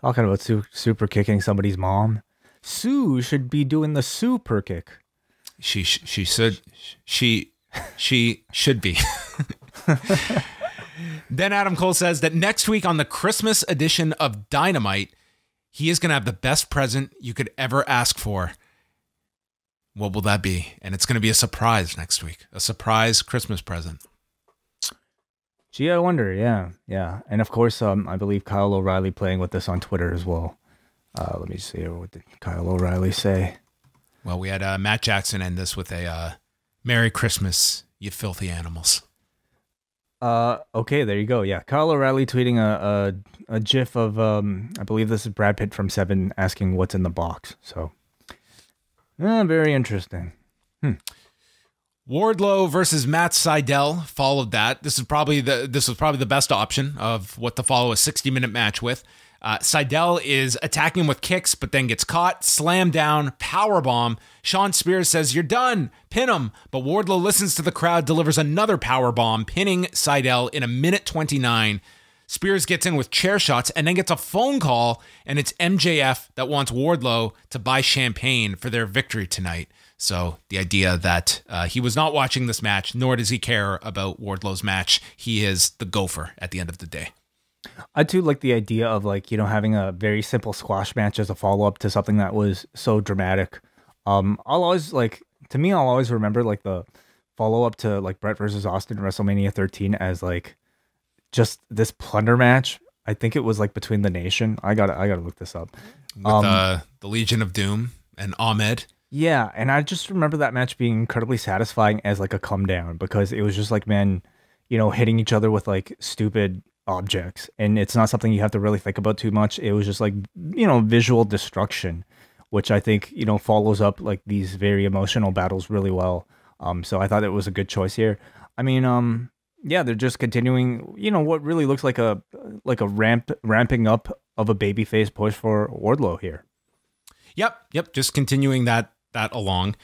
Speaker 3: Talking about su- super kicking somebody's mom. Sue should be doing the super kick.
Speaker 2: She she should she she should be. then Adam Cole says that next week on the Christmas edition of Dynamite, he is going to have the best present you could ever ask for. What will that be? And it's going to be a surprise next week. A surprise Christmas present.
Speaker 3: Gee, I wonder. Yeah, yeah. And of course, um, I believe Kyle O'Reilly playing with us on Twitter as well. Uh, let me see. What did Kyle O'Reilly say?
Speaker 2: Well, we had uh, Matt Jackson end this with a uh, Merry Christmas, you filthy animals.
Speaker 3: Uh, okay, there you go. Yeah, Kyle O'Reilly tweeting a a, a GIF of um, I believe this is Brad Pitt from Seven asking what's in the box. So, uh, very interesting.
Speaker 2: Wardlow versus Matt Sydal followed that. This is probably the this was probably the best option of what to follow a 60 minute match with. Uh, Sydal is attacking him with kicks, but then gets caught, slammed down, power bomb. Shawn Spears says, "You're done, pin him." But Wardlow listens to the crowd, delivers another power bomb, pinning Sydal in a minute 29. Spears gets in with chair shots and then gets a phone call, and it's MJF that wants Wardlow to buy champagne for their victory tonight. So the idea that uh, he was not watching this match, nor does he care about Wardlow's match. He is the gopher at the end of the day.
Speaker 3: I too like the idea of like you know having a very simple squash match as a follow up to something that was so dramatic. Um, I'll always like to me, I'll always remember like the follow up to like Brett versus Austin WrestleMania 13 as like just this plunder match. I think it was like between the nation. I got I got to look this up.
Speaker 2: With
Speaker 3: Um,
Speaker 2: uh, the Legion of Doom and Ahmed.
Speaker 3: Yeah, and I just remember that match being incredibly satisfying as like a come down because it was just like men, you know, hitting each other with like stupid objects, and it's not something you have to really think about too much. It was just like you know visual destruction, which I think you know follows up like these very emotional battles really well. Um, so I thought it was a good choice here. I mean, um, yeah, they're just continuing, you know, what really looks like a like a ramp ramping up of a babyface push for Wardlow here.
Speaker 2: Yep, yep. Just continuing that that along.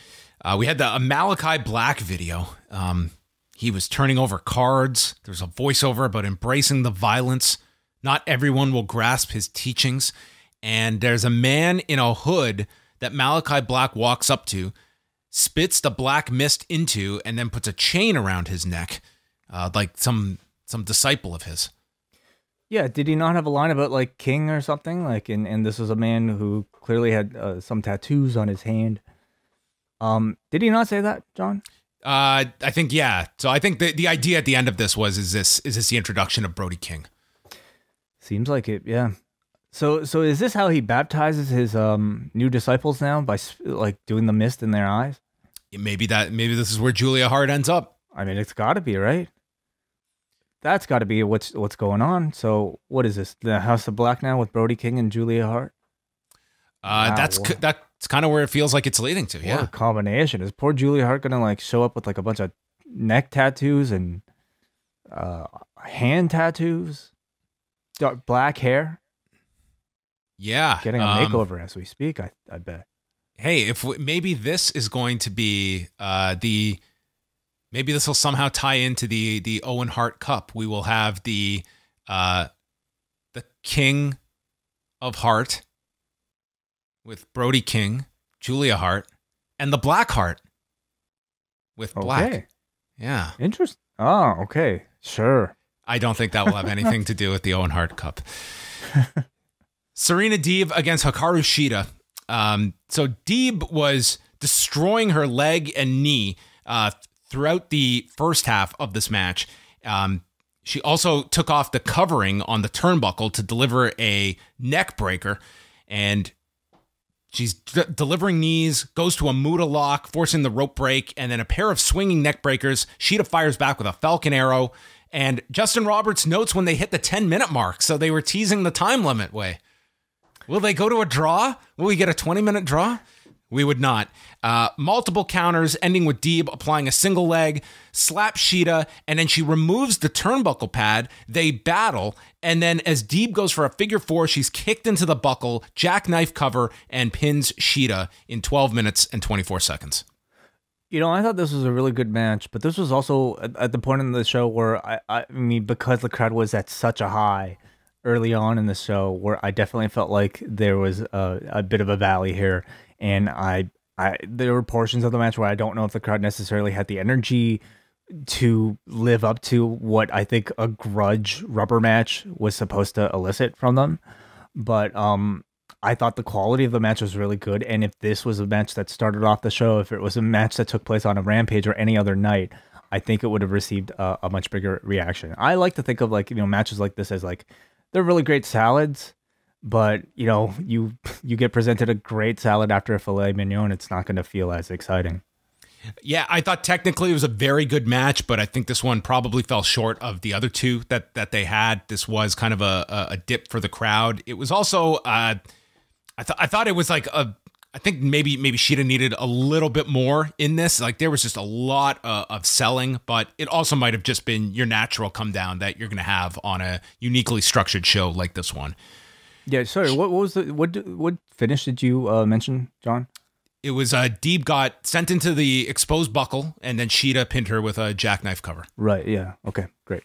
Speaker 2: Uh, we had the Malachi Black video. Um, he was turning over cards. There's a voiceover about embracing the violence. Not everyone will grasp his teachings. And there's a man in a hood that Malachi Black walks up to, spits the black mist into, and then puts a chain around his neck, uh, like some some disciple of his.
Speaker 3: Yeah, did he not have a line about like king or something? Like, and and this was a man who clearly had uh, some tattoos on his hand. Um, did he not say that, John?
Speaker 2: Uh, I think yeah. So I think the the idea at the end of this was is this is this the introduction of Brody King?
Speaker 3: Seems like it. Yeah. So so is this how he baptizes his um new disciples now by like doing the mist in their eyes?
Speaker 2: Maybe that maybe this is where Julia Hart ends up.
Speaker 3: I mean, it's got to be right. That's got to be what's what's going on. So what is this? The House of Black now with Brody King and Julia Hart.
Speaker 2: Uh,
Speaker 3: Wow,
Speaker 2: that's c- that's kind of where it feels like it's leading to.
Speaker 3: What
Speaker 2: Yeah.
Speaker 3: a combination. Is poor Julia Hart gonna like show up with like a bunch of neck tattoos and uh hand tattoos? Dark black hair?
Speaker 2: Yeah.
Speaker 3: Getting a
Speaker 2: um,
Speaker 3: makeover as we speak, I I bet.
Speaker 2: hey, if we, maybe this is going to be uh, the maybe this will somehow tie into the the Owen Hart Cup. We will have the uh, the King of Hart with Brody King, Julia Hart, and the Black Heart with Black.
Speaker 3: Okay.
Speaker 2: Yeah,
Speaker 3: Interesting. Oh, okay. Sure.
Speaker 2: I don't think that will have anything to do with the Owen Hart Cup. Serena Deeb against Hikaru Shida. Um, so Deeb was destroying her leg and knee uh, throughout the first half of this match. Um, she also took off the covering on the turnbuckle to deliver a neck breaker, and she's d- delivering knees, goes to a Muda lock, forcing the rope break, and then a pair of swinging neck breakers. Shida fires back with a Falcon arrow, and Justin Roberts notes when they hit the 10 minute mark, so they were teasing the time limit way. Will they go to a draw? Will we get a 20 minute draw? We would not. Uh, multiple counters, ending with Deeb applying a single leg, slap Shida, and then she removes the turnbuckle pad. They battle, and then as Deeb goes for a figure four, she's kicked into the buckle, jackknife cover, and pins Shida in 12 minutes and 24 seconds.
Speaker 3: You know, I thought this was a really good match, but this was also at, at the point in the show where I, I mean, because the crowd was at such a high early on in the show, where I definitely felt like there was a, a bit of a valley here, and I, I, there were portions of the match where I don't know if the crowd necessarily had the energy to live up to what I think a grudge rubber match was supposed to elicit from them. But um I thought the quality of the match was really good. And if this was a match that started off the show, if it was a match that took place on a rampage or any other night, I think it would have received a, a much bigger reaction. I like to think of like, you know, matches like this as like they're really great salads, but you know, you you get presented a great salad after a filet mignon, it's not gonna feel as exciting.
Speaker 2: Yeah, I thought technically it was a very good match, but I think this one probably fell short of the other two that that they had. This was kind of a a, a dip for the crowd. It was also uh, I thought I thought it was like a. I think maybe maybe Shida needed a little bit more in this. Like there was just a lot uh, of selling, but it also might have just been your natural come down that you're going to have on a uniquely structured show like this one.
Speaker 3: Yeah, sorry. What, what was the what what finish did you uh, mention, John?
Speaker 2: It was uh, Deeb got sent into the exposed buckle, and then Shida pinned her with a jackknife cover.
Speaker 3: Right. Yeah. Okay. Great.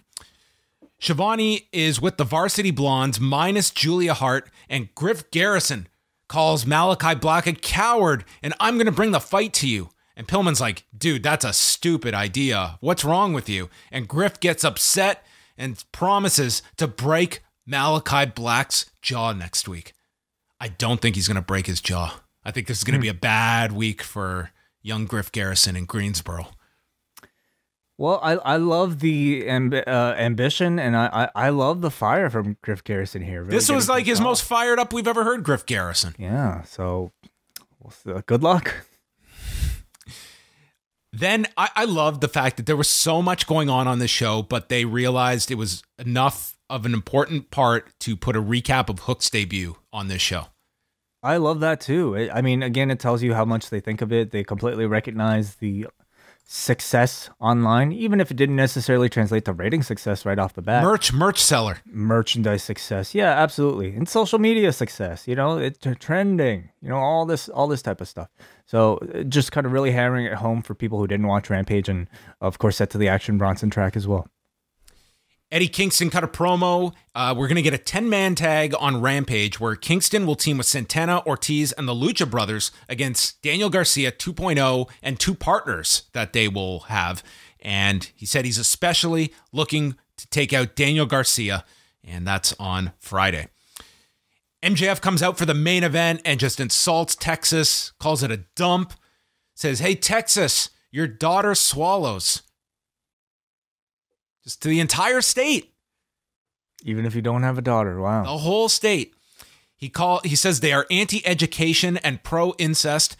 Speaker 2: Schiavone is with the varsity blondes minus Julia Hart, and Griff Garrison calls Malachi Black a coward, and I'm going to bring the fight to you. And Pillman's like, dude, that's a stupid idea. What's wrong with you? And Griff gets upset and promises to break Malachi Black's jaw next week. I don't think he's going to break his jaw. I think this is going to be hmm. a bad week for young Griff Garrison in Greensboro.
Speaker 3: Well, I I love the amb- uh, ambition and I, I I love the fire from Griff Garrison here. Really
Speaker 2: This was like his
Speaker 3: things
Speaker 2: most fired up we've ever heard Griff Garrison.
Speaker 3: Yeah. So, well, good luck.
Speaker 2: Then I, I loved the fact that there was so much going on on this show, but they realized it was enough of an important part to put a recap of Hook's debut on this show.
Speaker 3: I love that too. I mean, again, it tells you how much they think of it. They completely recognize the success online, even if it didn't necessarily translate to rating success right off the bat.
Speaker 2: Merch, merch seller.
Speaker 3: merchandise success yeah absolutely and social media success you know it's trending you know all this all this type of stuff so uh, just kind of really hammering it home for people who didn't watch rampage and of course set to the action bronson track as well
Speaker 2: Eddie Kingston cut a promo. Uh, we're going to get a 10 man tag on Rampage where Kingston will team with Santana, Ortiz, and the Lucha Brothers against Daniel Garcia 2.0 and two partners that they will have. And he said he's especially looking to take out Daniel Garcia, and that's on Friday. MJF comes out for the main event and just insults Texas, calls it a dump, says, Hey, Texas, your daughter swallows. Just to the entire state,
Speaker 3: even if you don't have a daughter wow
Speaker 2: the whole state. He call he says they are anti-education and pro-incest,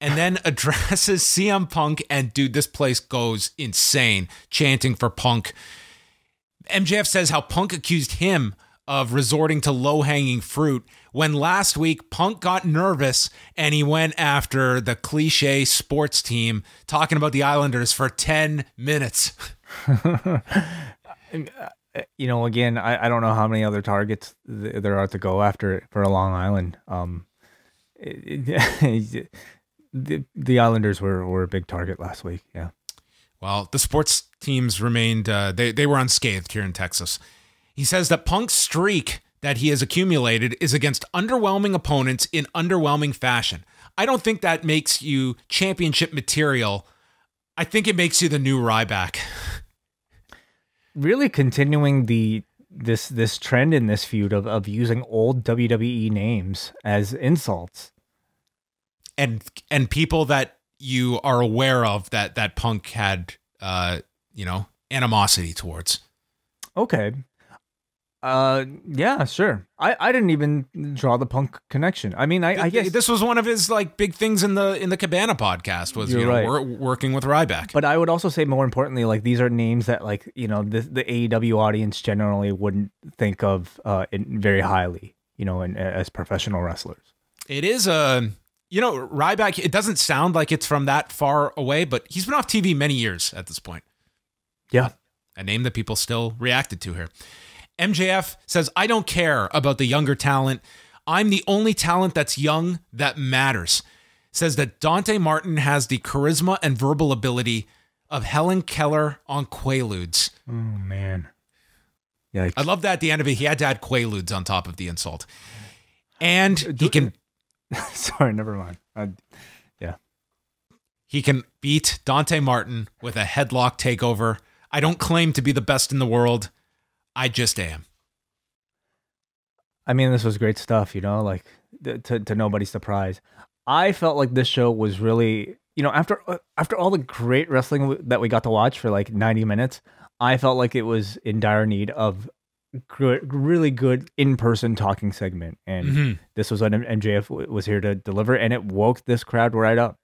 Speaker 2: and then addresses CM Punk and dude, this place goes insane, chanting for Punk. MJF says how Punk accused him of resorting to low hanging fruit when last week Punk got nervous and he went after the cliche sports team, talking about the Islanders for 10 minutes.
Speaker 3: you know, again, I, I don't know how many other targets th- there are to go after for a Long Island. Um, the the Islanders were were a big target last week. Yeah.
Speaker 2: Well, the sports teams remained uh, they they were unscathed here in Texas. He says that Punk's streak that he has accumulated is against underwhelming opponents in underwhelming fashion. I don't think that makes you championship material. I think it makes you the new Ryback.
Speaker 3: really continuing the this this trend in this feud of, of using old WWE names as insults.
Speaker 2: And and people that you are aware of that that Punk had uh, you know, animosity towards.
Speaker 3: Okay. Uh, yeah, sure. I, I didn't even draw the punk connection. I mean, I, I guess
Speaker 2: this was one of his like big things in the in the Cabana podcast was
Speaker 3: You're
Speaker 2: you know
Speaker 3: right.
Speaker 2: wor- working with Ryback.
Speaker 3: But I would also say more importantly, like these are names that like you know the the AEW audience generally wouldn't think of uh in very highly, you know, in, as professional wrestlers.
Speaker 2: It is a you know Ryback. It doesn't sound like it's from that far away, but he's been off TV many years at this point.
Speaker 3: Yeah.
Speaker 2: A name that people still reacted to here. MJF says, I don't care about the younger talent. I'm the only talent that's young that matters. Says that Dante Martin has the charisma and verbal ability of Helen Keller on Quaaludes.
Speaker 3: Oh man. Yeah.
Speaker 2: I love that at the end of it, he had to add Quaaludes on top of the insult. And uh, he can
Speaker 3: Sorry, never mind. I, yeah.
Speaker 2: he can beat Dante Martin with a headlock takeover. I don't claim to be the best in the world. I just am.
Speaker 3: I mean, this was great stuff, you know, like to to nobody's surprise. I felt like this show was really, you know, after uh, after all the great wrestling that we got to watch for like 90 minutes, I felt like it was in dire need of good, really good in-person talking segment and
Speaker 2: Mhm.
Speaker 3: this was what MJF was here to deliver and it woke this crowd right up.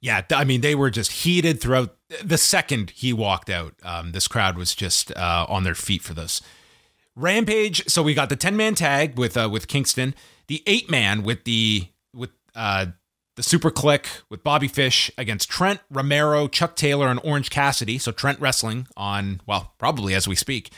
Speaker 2: Yeah, I mean, they were just heated throughout the second he walked out. Um, this crowd was just uh, on their feet for this. Rampage. So we got the ten man tag with uh, with Kingston, the eight man with the with uh, the Super Kliq with Bobby Fish against Trent Romero, Chuck Taylor, and Orange Cassidy. So Trent wrestling on well, probably as we speak.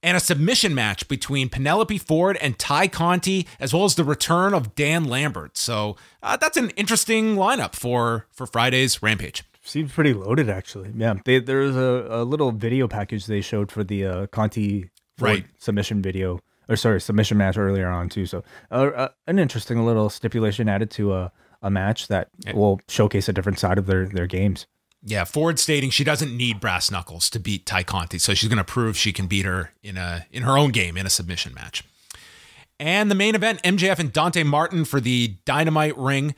Speaker 2: And a submission match between Penelope Ford and Tay Conti, as well as the return of Dan Lambert. So uh, that's an interesting lineup for for Friday's Rampage.
Speaker 3: Seems pretty loaded actually. Yeah. They, there was a, a little video package they showed for the uh, Conti
Speaker 2: Right.
Speaker 3: submission video or sorry, submission match earlier on too. So uh, uh, an interesting little stipulation added to a, a match that will showcase a different side of their, their games.
Speaker 2: Yeah, Ford stating she doesn't need brass knuckles to beat Tay Conti, so she's going to prove she can beat her in a in her own game in a submission match. And the main event, MJF and Dante Martin for the Dynamite ring.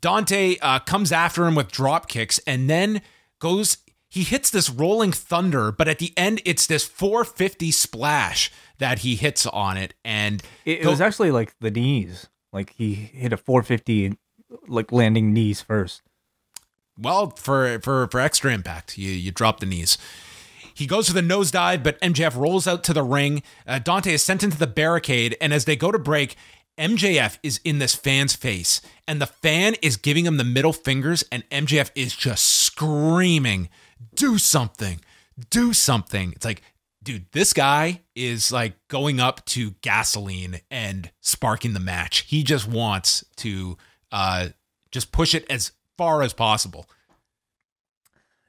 Speaker 2: Dante uh, comes after him with drop kicks and then goes. He hits this rolling thunder, but at the end, it's this 450 splash that he hits on it, and
Speaker 3: It, it was actually like the knees. Like he hit a 450, like landing knees first.
Speaker 2: Well, for for for extra impact, you you drop the knees. He goes for the nosedive, but MJF rolls out to the ring. Uh, Dante is sent into the barricade, and as they go to break, MJF is in this fan's face, and the fan is giving him the middle fingers, and MJF is just screaming, "Do something! Do something!" It's like, dude, this guy is like going up to gasoline and sparking the match. He just wants to uh, just push it as far as possible.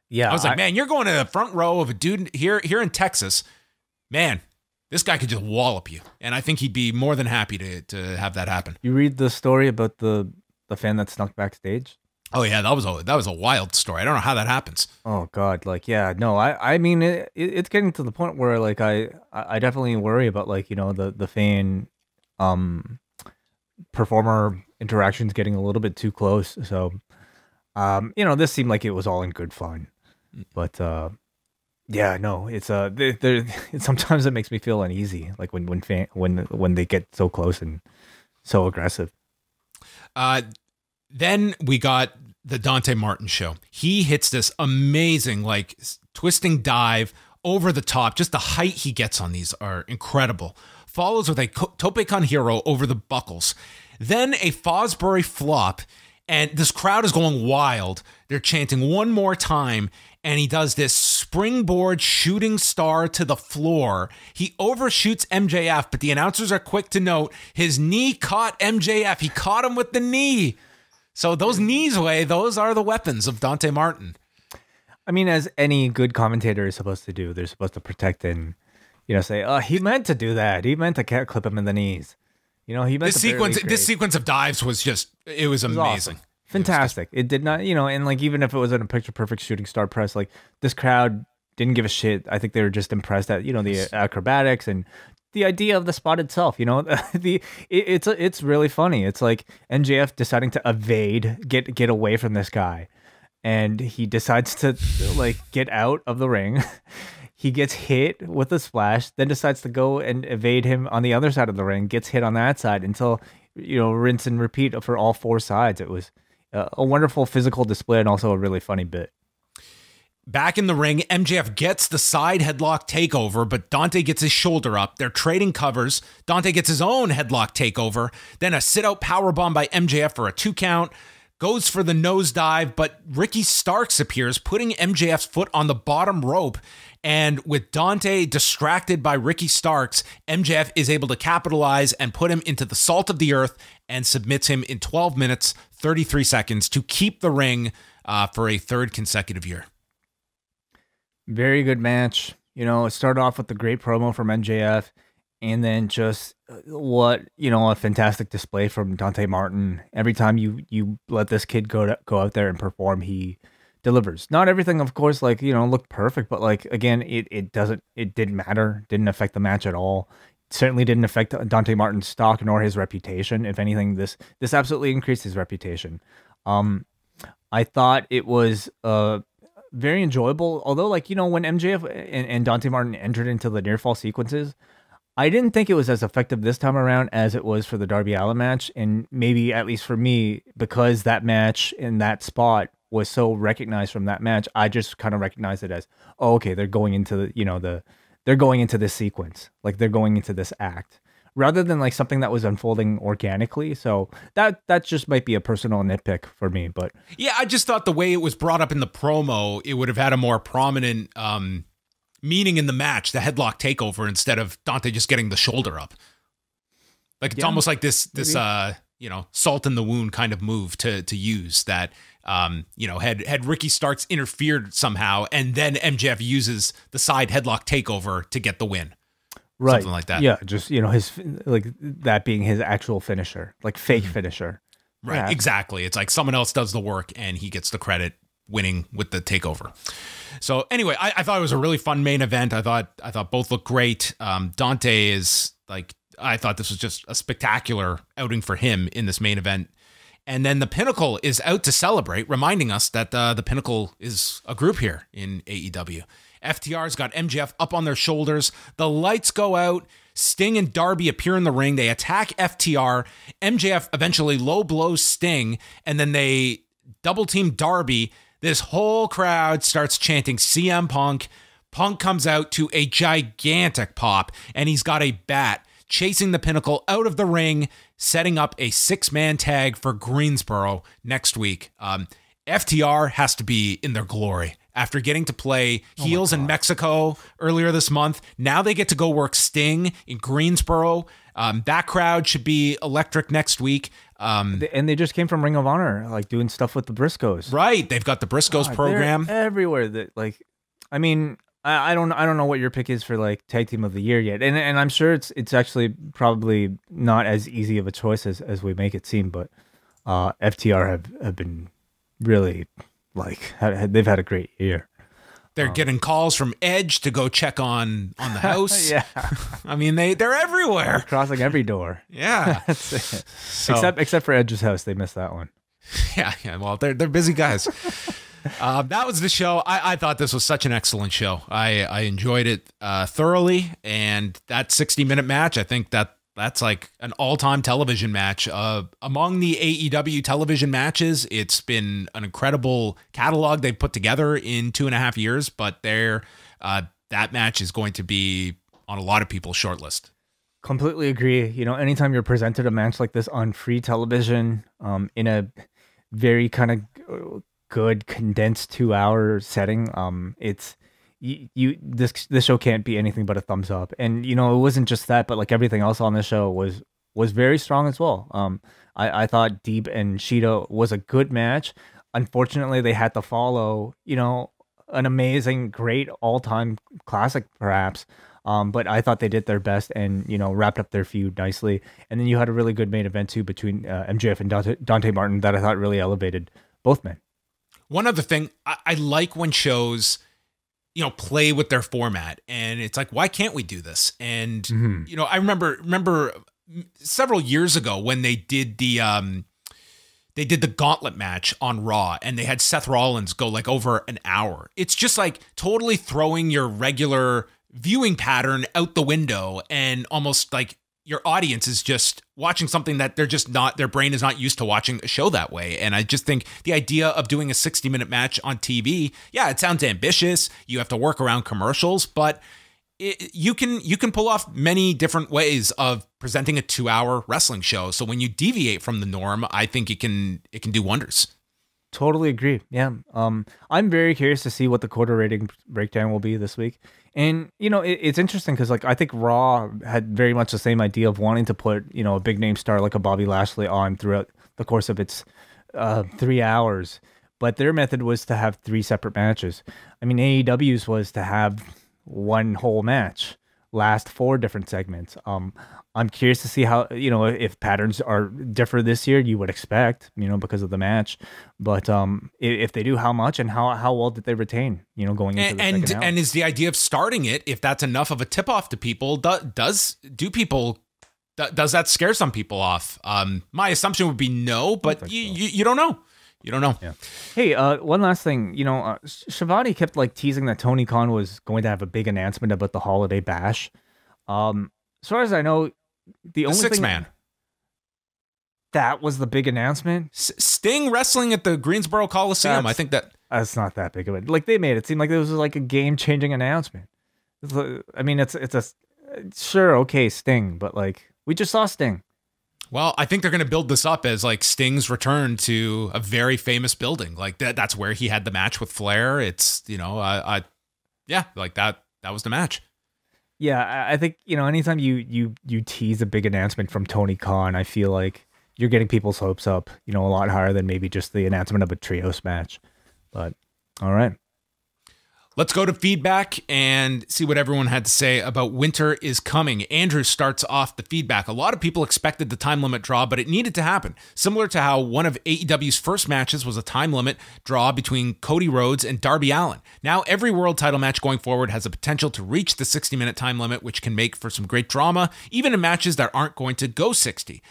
Speaker 3: Yeah,
Speaker 2: I was like, man, you're going to the front row of a dude here here in Texas. Man, this guy could just wallop you, and I think he'd be more than happy to to have that happen.
Speaker 3: You read the story about the the fan that snuck backstage.
Speaker 2: Oh yeah, that was a that was a wild story. I don't know how that happens.
Speaker 3: Oh God, like yeah, no, I I mean it, it, it's getting to the point where like I I definitely worry about like you know the the fan, um, performer interactions getting a little bit too close. So, um, you know, this seemed like it was all in good fun, but uh, yeah, no, it's uh, there, sometimes it makes me feel uneasy, like when when fan when when they get so close and so aggressive.
Speaker 2: Uh, then we got the Dante Martin show. He hits this amazing, like twisting dive over the top. Just the height he gets on these are incredible. follows with a co- tope hero over the buckles. Then a Fosbury flop, and this crowd is going wild. They're chanting one more time, and he does this springboard shooting star to the floor. He overshoots MJF, but the announcers are quick to note his knee caught MJF. He caught him with the knee. So those knees way, those are the weapons of Dante Martin.
Speaker 3: I mean, as any good commentator is supposed to do, they're supposed to protect and, you know, say, "Oh, he meant to do that. He meant to cat clip him in the knees." You know, he meant
Speaker 2: This sequence, this sequence of dives was just, it was
Speaker 3: It was
Speaker 2: amazing.
Speaker 3: awesome. Fantastic. It did not, you know, and like even if it wasn't a picture perfect shooting star press, like this crowd didn't give a shit. I think they were just impressed at, you know, the acrobatics and the idea of the spot itself, you know, the it, it's it's really funny. It's like MJF deciding to evade, get get away from this guy, and he decides to like get out of the ring. He gets hit with a splash, then decides to go and evade him on the other side of the ring. Gets hit on that side until you know rinse and repeat for all four sides. It was a wonderful physical display and also a really funny bit.
Speaker 2: Back in the ring, MJF gets the side headlock takeover, but Dante gets his shoulder up. They're trading covers. Dante gets his own headlock takeover. Then a sit out powerbomb by MJF for a two count. Goes for the nosedive, but Ricky Starks appears, putting MJF's foot on the bottom rope. And with Dante distracted by Ricky Starks, MJF is able to capitalize and put him into the salt of the earth and submits him in 12 minutes, 33 seconds to keep the ring uh, for a third consecutive year.
Speaker 3: Very good match. You know, it started off with the great promo from MJF, and then just uh, what you know, a fantastic display from Dante Martin. Every time you you let this kid go to, go out there and perform, he delivers. Not everything, of course, like you know, looked perfect, but like again, it it doesn't it didn't matter, didn't affect the match at all. Certainly didn't affect Dante Martin's stock nor his reputation. If anything, this this absolutely increased his reputation. Um, I thought it was uh very enjoyable. Although, like you know, when MJF and, and Dante Martin entered into the near fall sequences, I didn't think it was as effective this time around as it was for the Darby Allin match, and maybe at least for me because that match in that spot was so recognized from that match. I just kind of recognized it as, oh, okay, they're going into the you know the they're going into this sequence, like they're going into this act rather than like something that was unfolding organically. So that that just might be a personal nitpick for me, but
Speaker 2: Yeah, I just thought the way it was brought up in the promo, it would have had a more prominent um, meaning in the match, the headlock takeover, instead of Dante just getting the shoulder up. Like it's
Speaker 3: Yeah,
Speaker 2: almost like this this
Speaker 3: maybe.
Speaker 2: uh you know salt in the wound kind of move to to use that um you know had had Ricky Starks interfered somehow and then MJF uses the side headlock takeover to get the win.
Speaker 3: right,
Speaker 2: Something like that.
Speaker 3: Yeah, just you know his like that being his actual finisher, like fake finisher.
Speaker 2: Right,
Speaker 3: Yeah.
Speaker 2: exactly. It's like someone else does the work and he gets the credit winning with the takeover. So anyway, I, I thought it was a really fun main event. I thought I thought both looked great. Um, Dante is like I thought this was just a spectacular outing for him in this main event. And then the Pinnacle is out to celebrate, reminding us that uh, the Pinnacle is a group here in AEW. FTR's got MJF up on their shoulders. The lights go out. Sting and Darby appear in the ring. They attack FTR. MJF eventually low blows Sting, and then they double team Darby. This whole crowd starts chanting CM Punk. Punk comes out to a gigantic pop, and he's got a bat chasing the pinnacle out of the ring, setting up a six man tag for Greensboro next week. Um, FTR has to be in their glory. After getting to play heels in Mexico earlier this month, now they get to go work Sting in Greensboro. Um, that crowd should be electric next week. Um,
Speaker 3: And they just came from Ring of Honor, like doing stuff with the Briscoes.
Speaker 2: right, they've got the Briscoes
Speaker 3: God,
Speaker 2: program.
Speaker 3: everywhere. That like, I mean, I, I don't, I don't know what your pick is for like tag team of the year yet, and and I'm sure it's it's actually probably not as easy of a choice as as we make it seem, but uh, FTR have have been really like had, they've had a great year.
Speaker 2: They're getting calls from Edge to go check on on the house.
Speaker 3: Yeah,
Speaker 2: I mean they they're everywhere.
Speaker 3: crossing every door.
Speaker 2: Yeah. So-
Speaker 3: Except except for Edge's house, they missed that one.
Speaker 2: yeah, yeah. Well, they're they're busy guys. Um, that was the show. I, I thought this was such an excellent show. I I enjoyed it uh, thoroughly, and that sixty minute match. I think that that's like an all time television match. Uh, among the AEW television matches, it's been an incredible catalog they've put together in two and a half years. But they're uh, that match is going to be on a lot of people's short list.
Speaker 3: Completely agree. You know, anytime you're presented a match like this on free television, um, in a very kind of good condensed two hour setting, um, it's you, you this this show can't be anything but a thumbs up. And you know, it wasn't just that, but like everything else on the show was was very strong as well. Um, I I thought Deeb and Shida was a good match. Unfortunately, they had to follow, you know, an amazing, great all time classic, perhaps. Um, but I thought they did their best and you know wrapped up their feud nicely. And then you had a really good main event too between uh, MJF and Dante, Dante, Martin that I thought really elevated both men.
Speaker 2: One other thing, I, I like when shows you know play with their format and it's like why can't we do this and mm-hmm. you know i remember remember several years ago when they did the um they did the gauntlet match on raw and they had seth rollins go like over an hour it's just like totally throwing your regular viewing pattern out the window and almost like your audience is just watching something that they're just not their brain is not used to watching a show that way. And i just think the idea of doing a 60 minute match on tv yeah it sounds ambitious. You have to work around commercials but it, you can you can pull off many different ways of presenting a 2 hour wrestling show. So when you deviate from the norm i think it can it can do wonders.
Speaker 3: Totally agree. Yeah. Um i'm very curious to see what the quarter rating breakdown will be this week and you know, it, it's interesting because like I think Raw had very much the same idea of wanting to put you know a big name star like a Bobby Lashley on throughout the course of its uh, three hours, but their method was to have three separate matches. I mean, AEW's was to have one whole match last four different segments. Um, I'm curious to see how you know if patterns are differ this year. You would expect, you know, because of the match, but um, if they do, how much and how how well did they retain? You know, going into
Speaker 2: and and, and is the idea of starting it if that's enough of a tip off to people? Do, does do people does that scare some people off? Um, my assumption would be no, but you, so. you, you don't know. You don't know.
Speaker 3: Yeah. Hey, uh, one last thing. You know, uh, Schiavone kept like teasing that Tony Khan was going to have a big announcement about the holiday bash. Um, as far as I know, the, only
Speaker 2: six
Speaker 3: thing
Speaker 2: man.
Speaker 3: That was the big announcement.
Speaker 2: S- Sting wrestling at the Greensboro Coliseum. That's, I think that
Speaker 3: that's not that big of it. Like they made it seem like it was like a game changing announcement. I mean, it's it's a sure okay Sting, but like we just saw Sting.
Speaker 2: Well, I think they're going to build this up as like Sting's return to a very famous building. Like that that's where he had the match with Flair. It's, you know, I, I yeah, like that that was the match.
Speaker 3: Yeah, I think you know anytime you you you tease a big announcement from Tony Khan, I feel like you're getting people's hopes up, you know, a lot higher than maybe just the announcement of a trios match. But all right.
Speaker 2: Let's go to feedback and see what everyone had to say about Winter is Coming. Andrew starts off the feedback. A lot of people expected the time limit draw, but it needed to happen. Similar to how one of AEW's first matches was a time limit draw between Cody Rhodes and Darby Allin. Now, every world title match going forward has a potential to reach the 60 minute time limit, which can make for some great drama, even in matches that aren't going to go 60.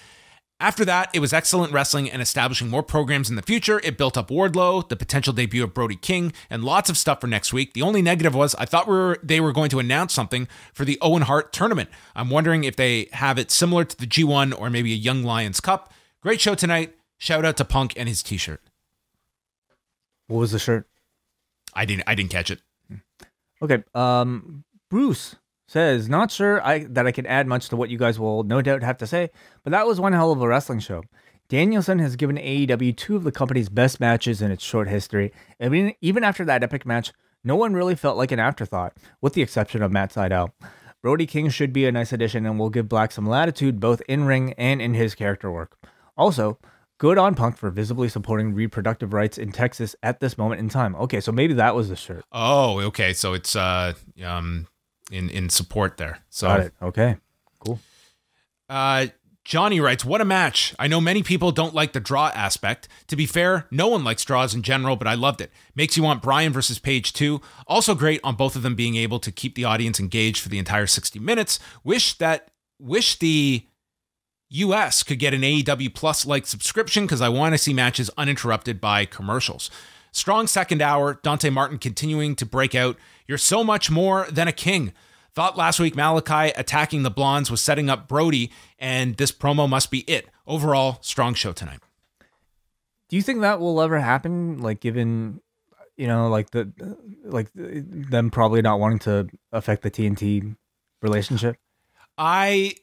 Speaker 2: After that, it was excellent wrestling and establishing more programs in the future. It built up Wardlow, the potential debut of Brody King, and lots of stuff for next week. The only negative was I thought we were, they were going to announce something for the Owen Hart tournament. I'm wondering if they have it similar to the G1 or maybe a Young Lions Cup. Great show tonight. Shout out to Punk and his t-shirt.
Speaker 3: What was the shirt?
Speaker 2: I didn't I didn't catch it.
Speaker 3: Okay. Um Bruce says, not sure I that I can add much to what you guys will no doubt have to say, but that was one hell of a wrestling show. Danielson has given AEW two of the company's best matches in its short history, and even after that epic match, no one really felt like an afterthought, with the exception of Matt Sydal. Brody King should be a nice addition and will give Black some latitude both in ring and in his character work. Also, good on Punk for visibly supporting reproductive rights in Texas at this moment in time. Okay, so maybe that was the shirt.
Speaker 2: Oh, okay. So it's uh um in in support there. So
Speaker 3: Got it. Okay. Cool.
Speaker 2: Uh Johnny writes, What a match. I know many people don't like the draw aspect. To be fair, no one likes draws in general, but I loved it. Makes you want Bryan versus Page too. Also great on both of them being able to keep the audience engaged for the entire 60 minutes. Wish that, wish the US could get an AEW Plus like subscription because I want to see matches uninterrupted by commercials. Strong second hour, Dante Martin continuing to break out. You're so much more than a king. Thought last week Malachi attacking the Blondes was setting up Brody, and this promo must be it. Overall, strong show tonight.
Speaker 3: Do you think that will ever happen? Like, given you know, like the like them probably not wanting to affect the TNT relationship.
Speaker 2: I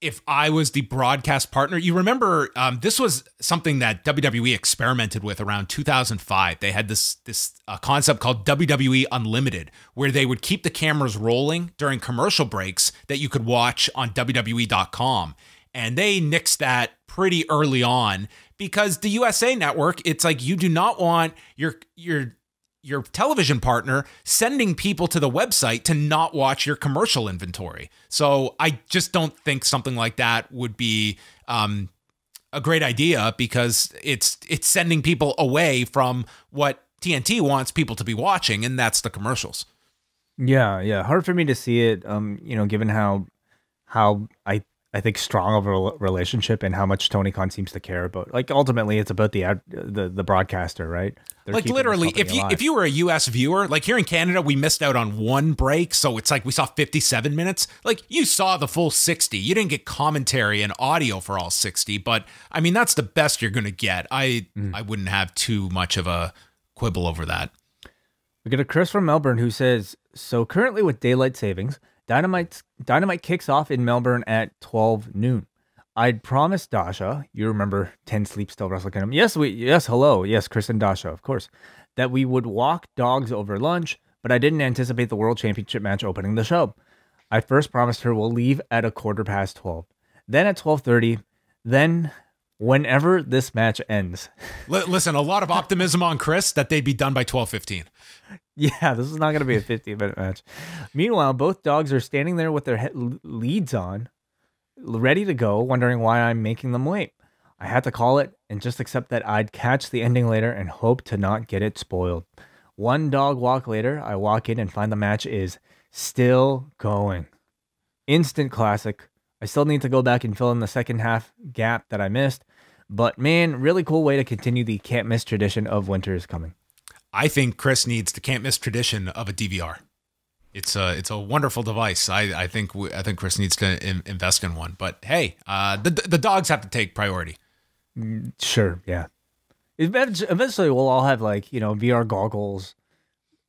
Speaker 2: if I was the broadcast partner, you remember um, this was something that WWE experimented with around 2005. They had this this uh, concept called WWE Unlimited, where they would keep the cameras rolling during commercial breaks that you could watch on WWE.com, and they nixed that pretty early on because the USA Network, it's like you do not want your your your television partner sending people to the website to not watch your commercial inventory. So I just don't think something like that would be um, a great idea because it's it's sending people away from what TNT wants people to be watching, and that's the commercials.
Speaker 3: Yeah, yeah, hard for me to see it. Um, you know, given how how I I think strong of a relationship and how much Tony Khan seems to care about. Like ultimately, it's about the ad, the the broadcaster, right?
Speaker 2: They're like literally, if you alive. if you were a U.S. viewer, like here in Canada, we missed out on one break, so it's like we saw 57 minutes. Like you saw the full 60. You didn't get commentary and audio for all 60, but I mean that's the best you're going to get. I mm. I wouldn't have too much of a quibble over that.
Speaker 3: We get a Chris from Melbourne who says, "So currently with daylight savings." Dynamite Dynamite kicks off in Melbourne at 12 noon. I'd promised Dasha, you remember 10 Sleep Still Wrestle Kingdom. Yes, we yes, hello. Yes, Chris and Dasha, of course. That we would walk dogs over lunch, but I didn't anticipate the World Championship match opening the show. I first promised her we'll leave at a quarter past 12. Then at 12:30, then whenever this match ends.
Speaker 2: Listen, a lot of optimism on Chris that they'd be done by 12:15.
Speaker 3: Yeah, this is not going to be a 15 minute match. Meanwhile, both dogs are standing there with their he- leads on, ready to go, wondering why I'm making them wait. I had to call it and just accept that I'd catch the ending later and hope to not get it spoiled. One dog walk later, I walk in and find the match is still going. Instant classic. I still need to go back and fill in the second half gap that I missed, but man, really cool way to continue the can't miss tradition of winter is coming.
Speaker 2: I think Chris needs the can't miss tradition of a DVR. It's a it's a wonderful device. I I think I think Chris needs to in, invest in one. But hey, uh, the the dogs have to take priority.
Speaker 3: Mm, sure, yeah. Eventually, we'll all have like you know VR goggles.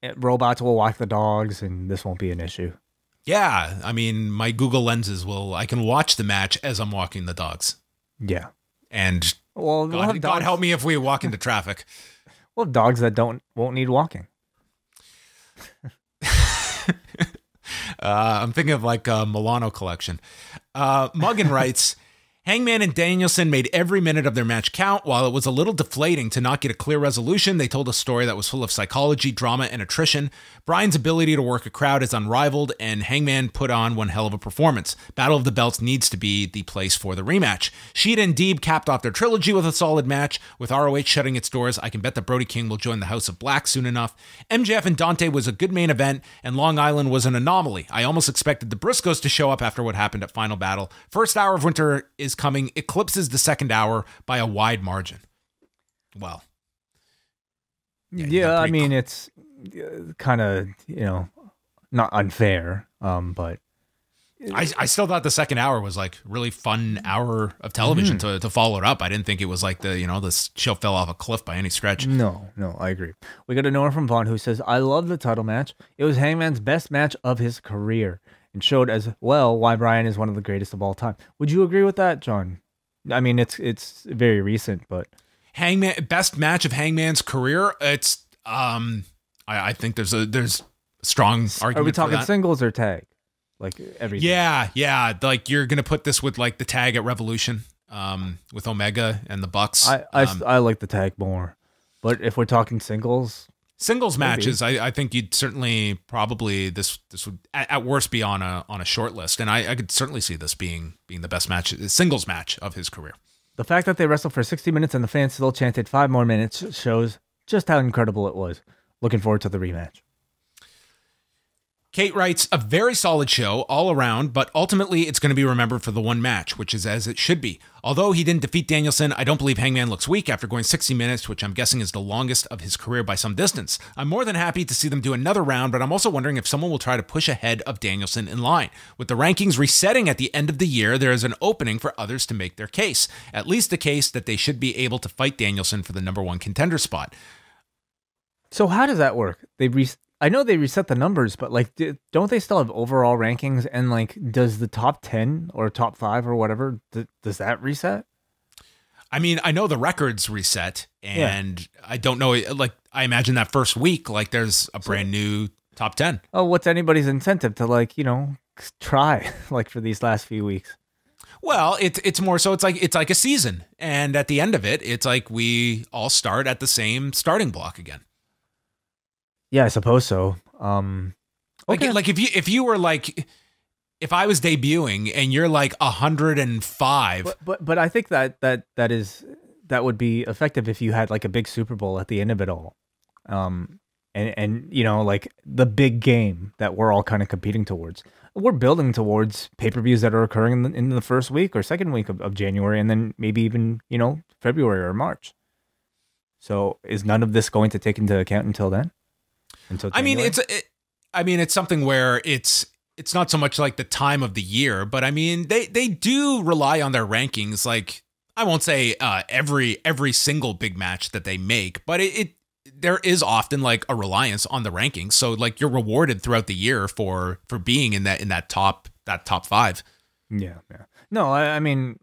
Speaker 3: Eh, robots will walk the dogs, and this won't be an issue.
Speaker 2: Yeah, I mean, my Google lenses will. I can watch the match as I'm walking the dogs.
Speaker 3: Yeah,
Speaker 2: and well, God, God help me if we walk into traffic.
Speaker 3: Well, dogs that don't won't need walking.
Speaker 2: uh, I'm thinking of like a Milano collection. Uh, Muggin writes. Hangman and Danielson made every minute of their match count. While it was a little deflating to not get a clear resolution, they told a story that was full of psychology, drama, and attrition. Bryan's ability to work a crowd is unrivaled, and Hangman put on one hell of a performance. Battle of the Belts needs to be the place for the rematch. Shida and Deeb capped off their trilogy with a solid match. With ROH shutting its doors, I can bet that Brody King will join the House of Black soon enough. MJF and Dante was a good main event, and Long Island was an anomaly. I almost expected the Briscoes to show up after what happened at Final Battle. First hour of winter is coming eclipses the second hour by a wide margin. Well,
Speaker 3: yeah, yeah I mean, it's uh, kind of, you know, not unfair, um, but.
Speaker 2: I, I still thought the second hour was like really fun hour of television mm-hmm. to, to follow it up. I didn't think it was like the you know the show fell off a cliff by any stretch.
Speaker 3: No, no, I agree. We got a Nora from Vaughn who says, "I love the title match. It was Hangman's best match of his career." And showed as well why Bryan is one of the greatest of all time. Would you agree with that, John? I mean, it's it's very recent, but
Speaker 2: Hangman best match of Hangman's career. It's um, I, I think there's a there's a strong argument.
Speaker 3: Are we talking singles or tag? Like every
Speaker 2: yeah yeah like you're gonna put this with like the tag at Revolution um with Omega and the Bucks.
Speaker 3: I I, um, I like the tag more, but if we're talking singles,
Speaker 2: Singles Maybe. matches, I, I, think you'd certainly probably this this would at, at, worst be on a on a short list, and I, I could certainly see this being being the best match singles match of his career.
Speaker 3: The fact that they wrestled for 60 minutes and the fans still chanted five more minutes shows just how incredible it was. Looking forward to the rematch.
Speaker 2: Kate writes, a very solid show all around, but ultimately it's going to be remembered for the one match, which is as it should be. Although he didn't defeat Danielson, I don't believe Hangman looks weak after going 60 minutes, which I'm guessing is the longest of his career by some distance. I'm more than happy to see them do another round, but I'm also wondering if someone will try to push ahead of Danielson in line. With the rankings resetting at the end of the year, there is an opening for others to make their case, at least the case that they should be able to fight Danielson for the number one contender spot.
Speaker 3: So how does that work? They re- I know they reset the numbers, but like, don't they still have overall rankings? And like, does the top ten or top five or whatever th- does that reset?
Speaker 2: I mean, I know the records reset, and I don't know. Like, I imagine that first week, like, there's a brand new top ten.
Speaker 3: Oh, what's anybody's incentive to like, you know, try like for these last few weeks?
Speaker 2: Well, it's it's more so. It's like it's like a season, and at the end of it, it's like we all start at the same starting block again.
Speaker 3: Yeah, I suppose so. Um,
Speaker 2: Like,
Speaker 3: okay.
Speaker 2: like if you if you were like, if I was debuting and you're like hundred and five,
Speaker 3: but, but but I think that that that is that would be effective if you had like a big Super Bowl at the end of it all. Um, and and you know like the big game that we're all kind of competing towards. We're building towards pay per views that are occurring in the, in the first week or second week of, of January, and then maybe even you know February or March. So is none of this going to take into account until then? Until
Speaker 2: I mean, it's it, I mean, it's something where it's it's not so much like the time of the year, but I mean, they they do rely on their rankings. Like I won't say uh, every every single big match that they make, but it, it there is often like a reliance on the rankings. So like you're rewarded throughout the year for for being in that in that top that top five.
Speaker 3: Yeah, yeah. No, I, I mean,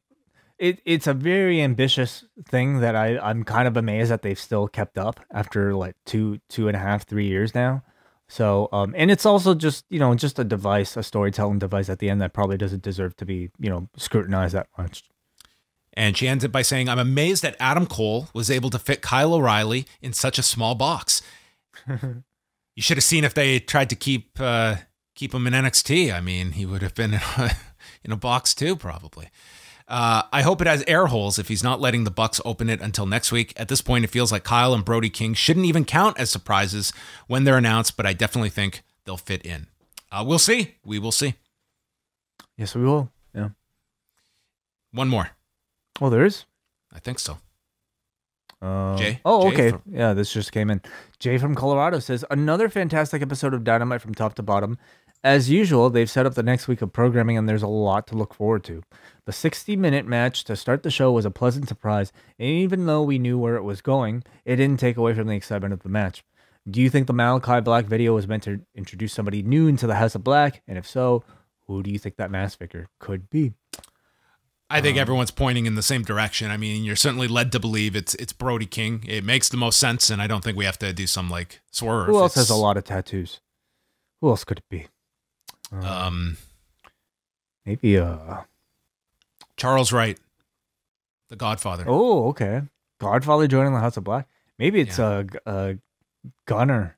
Speaker 3: it it's a very ambitious thing that I I'm kind of amazed that they've still kept up after like two two and a half three years now. So um, and it's also just you know just a device, a storytelling device at the end that probably doesn't deserve to be you know scrutinized that much.
Speaker 2: And she ends it by saying, I'm amazed that Adam Cole was able to fit Kyle O'Reilly in such a small box. you should have seen if they tried to keep uh, keep him in NXT. I mean, he would have been in a, in a box too, probably. Uh, I hope it has air holes if he's not letting the Bucks open it until next week. At this point, it feels like Kyle and Brody King shouldn't even count as surprises when they're announced, but I definitely think they'll fit in. Uh, we'll see. We will see.
Speaker 3: Yes, we will. Yeah.
Speaker 2: One more.
Speaker 3: Oh, there is.
Speaker 2: I think so.
Speaker 3: Uh,
Speaker 2: Jay?
Speaker 3: Oh,
Speaker 2: Jay
Speaker 3: okay.
Speaker 2: from-
Speaker 3: yeah, this just came in. Jay from Colorado says another fantastic episode of Dynamite from top to bottom. As usual, they've set up the next week of programming, and there's a lot to look forward to. The 60 minute match to start the show was a pleasant surprise, and even though we knew where it was going, it didn't take away from the excitement of the match. Do you think the Malakai Black video was meant to introduce somebody new into the House of Black? And if so, who do you think that mask figure could be?
Speaker 2: I think
Speaker 3: Um,
Speaker 2: everyone's pointing in the same direction. I mean, you're certainly led to believe it's it's Brody King. It makes the most sense, and I don't think we have to do some like swerve.
Speaker 3: Who else has a lot of tattoos? Who else could it be? Uh,
Speaker 2: Um,
Speaker 3: maybe uh
Speaker 2: Charles Wright, The Godfather.
Speaker 3: Oh, okay. Godfather joining the House of Black. Maybe it's a uh, Gunner.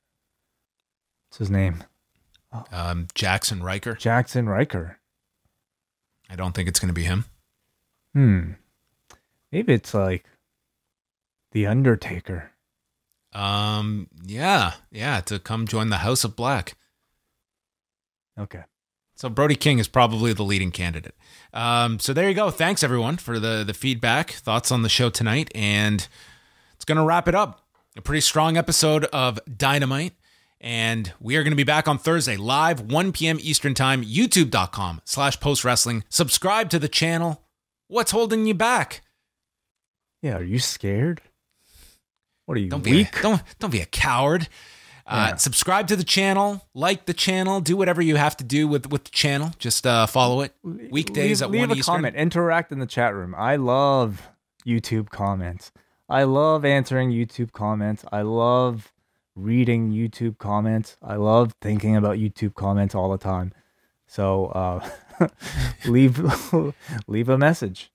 Speaker 3: What's his name?
Speaker 2: Um, Jaxson Ryker.
Speaker 3: Jaxson Ryker.
Speaker 2: I don't think it's going to be him.
Speaker 3: Hmm. Maybe it's like the Undertaker.
Speaker 2: Um, yeah, yeah, to come join the House of Black.
Speaker 3: Okay.
Speaker 2: So Brody King is probably the leading candidate. Um, so there you go. Thanks everyone for the the feedback, thoughts on the show tonight, and it's gonna wrap it up. A pretty strong episode of Dynamite. And we are going to be back on Thursday, live 1 p.m. Eastern Time, youtube.com slash post wrestling. Subscribe to the channel. What's holding you back?
Speaker 3: Yeah. Are you scared? What are you
Speaker 2: Don't be
Speaker 3: weak?
Speaker 2: a, don't don't be a coward. Uh,
Speaker 3: Yeah.
Speaker 2: Subscribe to the channel, like the channel, do whatever you have to do with with the channel. Just uh, follow it. Weekdays
Speaker 3: leave,
Speaker 2: at
Speaker 3: leave
Speaker 2: one
Speaker 3: a
Speaker 2: Eastern.
Speaker 3: comment. Interact in the chat room. I love YouTube comments. I love answering YouTube comments. I love reading YouTube comments. I love thinking about YouTube comments all the time. So uh, leave leave a message.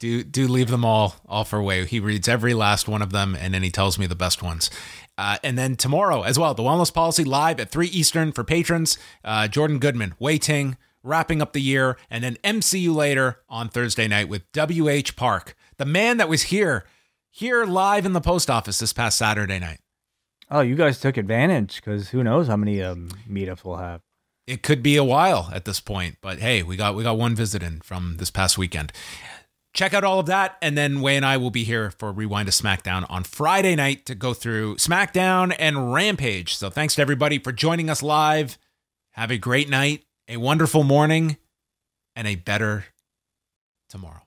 Speaker 2: Do do leave them all all for Wai. He reads every last one of them, and then he tells me the best ones. Uh, and then tomorrow as well, the Wellness Policy live at three Eastern for patrons. Uh, Jordan Goodman, Wai Ting, wrapping up the year, and then MCU later on Thursday night with WH Park, the man that was here here live in the post office this past Saturday night.
Speaker 3: Oh, you guys took advantage because who knows how many um, meetups we'll have.
Speaker 2: it could be a while at this point, but hey, we got we got one visit in from this past weekend. Check out all of that, and then Wai and I will be here for Rewind to SmackDown on Friday night to go through SmackDown and Rampage. So thanks to everybody for joining us live. Have a great night, a wonderful morning, and a better tomorrow.